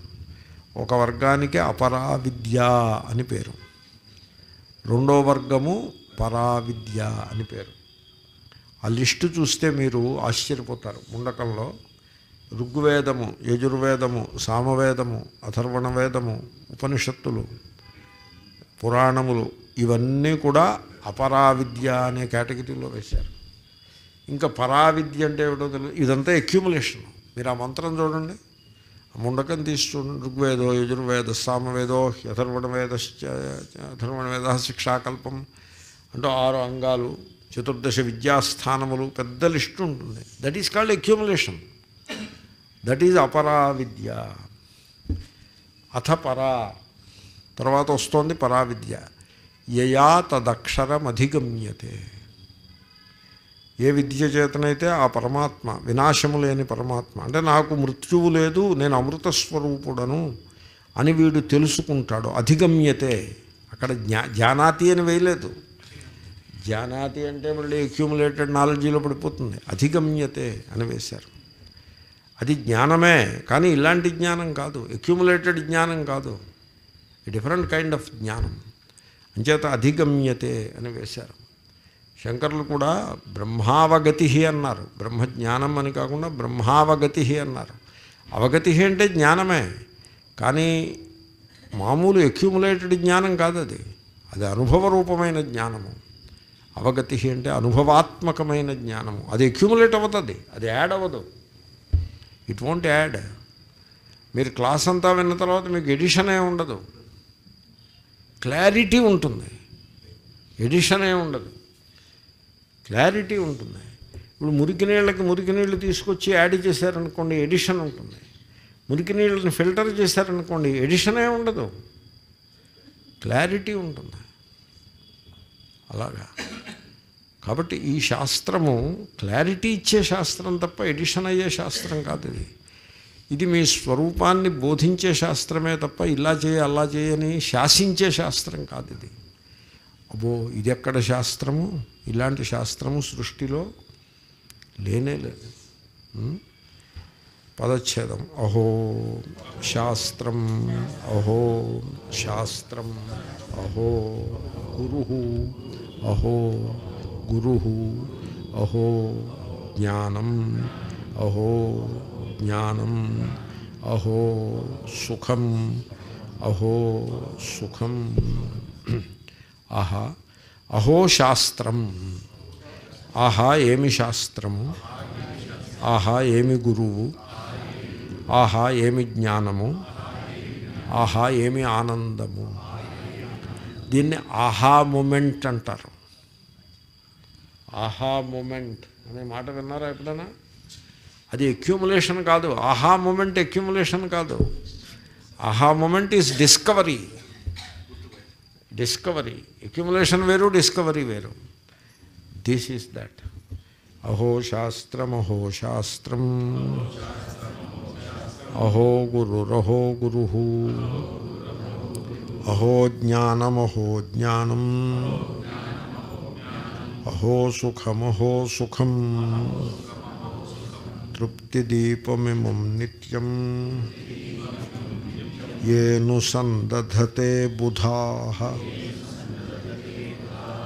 ఒక వర్గానికి అపరా విద్య అని పేరు. రెండో వర్గము పరావిద్య అని పేరు. ఆ లిస్టు చూస్తే మీరు ఆశ్చర్యపోతారు. ముండకంలో ఋగ్వేదము యజుర్వేదము సామవేదము అథర్వణ వేదము ఉపనిషత్తులు పురాణములు ఇవన్నీ కూడా అపరావిద్య అనే కేటగిరీలో వేశారు. ఇంకా పరావిద్య అంటే ఏమిటో తెలియదు ఇదంతా ఎక్యుములేషన్ మీరు ఆ మంత్రం చూడండి. ముండకం తీసి చూడండి ఋగ్వేదో యజుర్వేద సామవేదో యథర్వణవేద అథర్వణవేద శిక్షాకల్పం అంటూ ఆరు అంగాలు. చతుర్దశ విద్యాస్థానములు పెద్ద లిస్టు ఉంటుంది. That is called accumulation that is అపరా విద్య అథ పరా తర్వాత వస్తోంది పరావిద్య. యయా తదక్షరం అధిగమ్యతే ఏ విద్య చేతనైతే ఆ పరమాత్మ వినాశము లేని పరమాత్మ. అంటే నాకు మృత్యువు లేదు నేను అమృత స్వరూపుడను అని వీడు తెలుసుకుంటాడు. అధిగమ్యతే. అక్కడ జ్ఞా జానాతి అని వేయలేదు. జానాతి అంటే మళ్ళీ అక్యూములేటెడ్ నాలెడ్జీలో పడిపోతుంది. అధిగమ్యతే అని వేశారు. అది జ్ఞానమే కానీ ఇలాంటి జ్ఞానం కాదు. అక్యూములేటెడ్ జ్ఞానం కాదు. డిఫరెంట్ కైండ్ ఆఫ్ జ్ఞానం. అంచేత అధిగమ్యతే అని వేశారు. శంకర్లు కూడా బ్రహ్మావగతి అన్నారు. బ్రహ్మజ్ఞానం అని కాకుండా బ్రహ్మావగతి అన్నారు. అవగతి అంటే జ్ఞానమే. కానీ మామూలు అక్యుములేటెడ్ జ్ఞానం కాదు అది అది అనుభవ రూపమైన జ్ఞానము. అవగతి అంటే అనుభవాత్మకమైన జ్ఞానము. అది అక్యుములేట్ అవుతుంది. అది యాడ్ అవ్వదు. ఇట్ వాంట్ యాడ్ మీరు క్లాస్ అంతా విన్న తర్వాత మీకు ఎడిషనే ఉండదు. క్లారిటీ ఉంటుంది. ఎడిషనే ఉండదు. క్లారిటీ ఉంటుంది. ఇప్పుడు మురికి నీళ్ళకి మురికి నీళ్ళు తీసుకొచ్చి యాడ్ చేశారనుకోండి ఎడిషన్ ఉంటుంది. మురికి నీళ్ళని ఫిల్టర్ చేశారనుకోండి ఎడిషనే ఉండదు. క్లారిటీ ఉంటుంది. అలాగా. కాబట్టి ఈ శాస్త్రము క్లారిటీ ఇచ్చే శాస్త్రం తప్ప ఎడిషన్ అయ్యే శాస్త్రం కాదు ఇది. ఇది మీ స్వరూపాన్ని బోధించే శాస్త్రమే తప్ప ఇలా చేయి అలా చేయని శాసించే శాస్త్రం కాదు ఇది. అబ్బో ఇది ఎక్కడ శాస్త్రము? ఇలాంటి శాస్త్రము సృష్టిలో లేనే లేదు. పదచ్ఛేదం. అహో శాస్త్రం. అహో శాస్త్రం. అహో గురు అహో గురు అహో జ్ఞానం. అహో జ్ఞానం. అహో సుఖం. అహో సుఖం. ఆహా. అహో శాస్త్రం. ఆహా ఏమి శాస్త్రము ఆహా ఏమి గురువు? ఆహా ఏమి జ్ఞానము? ఆహా ఏమి ఆనందము? దీన్ని ఆహా మూమెంట్ అంటారు. ఆహా మూమెంట్ అనే మాట విన్నారా ఎప్పుడైనా? అది ఎక్యూములేషన్ కాదు. ఆహా మూమెంట్ ఎక్యూములేషన్ కాదు. Aha moment is discovery discovery accumulation వేరు డిస్కవరీ వేరు దిస్ ఈస్ దట్ అహో శాస్త్రం అహో శాస్త్రం అహో గురురహో గురు అహో జ్ఞానమహో జ్ఞానం అహో సుఖమహో సుఖం తృప్తిదీపమిమం ये नु सन्दधते बुधा।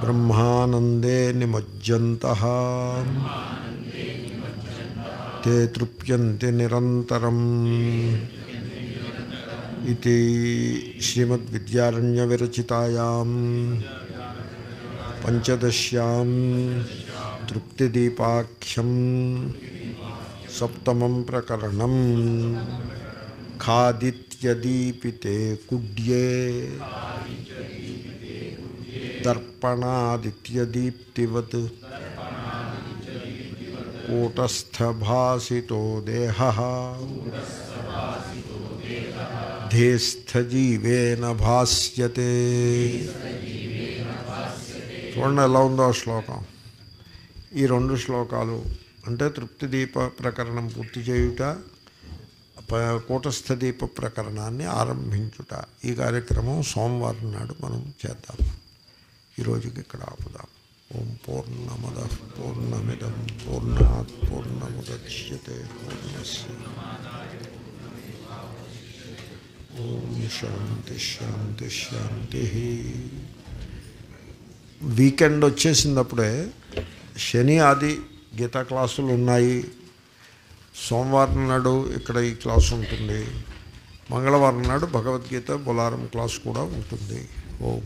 ब्रह्मानंदे निमज्जन्तः। ते तृप्यन्ते निरन्तरम्। इति श्रीमद्विद्यारण्यविरचितायां पञ्चदश्यां तृप्तिदीपाख्यं सप्तमं प्रकरणं खादित् ఖాదిత్యదీపితే కుడ్యే దర్పణాదిత్యదీప్తివత్ కూటస్థభాసితో దేహ ధేస్థజీవేన భాస్యతే చూడండి ఎలా ఉందో ఆ శ్లోకం. ఈ రెండు శ్లోకాలు అంటే తృప్తి దీప ప్రకరణం పూర్తి చేయుట ప- కూటస్థ దీప ప్రకరణాన్ని ఆరంభించుట. ఈ కార్యక్రమం సోమవారం నాడు మనం చేద్దాం. ఈరోజుకి ఇక్కడ ఆపుదాం. ఓం పూర్ణమద పూర్ణమిదం పూర్ణాత్ పూర్ణముద్యతే పూర్ణస్య. ఓం శాంతి శాంతి శాంతి. వీకెండ్ వచ్చేసినప్పుడే శని ఆది గీతా క్లాసులు ఉన్నాయి. సోమవారం నాడు ఇక్కడ ఈ క్లాస్ ఉంటుంది. మంగళవారం నాడు భగవద్గీత బొలారం క్లాస్ కూడా ఉంటుంది. ఓం.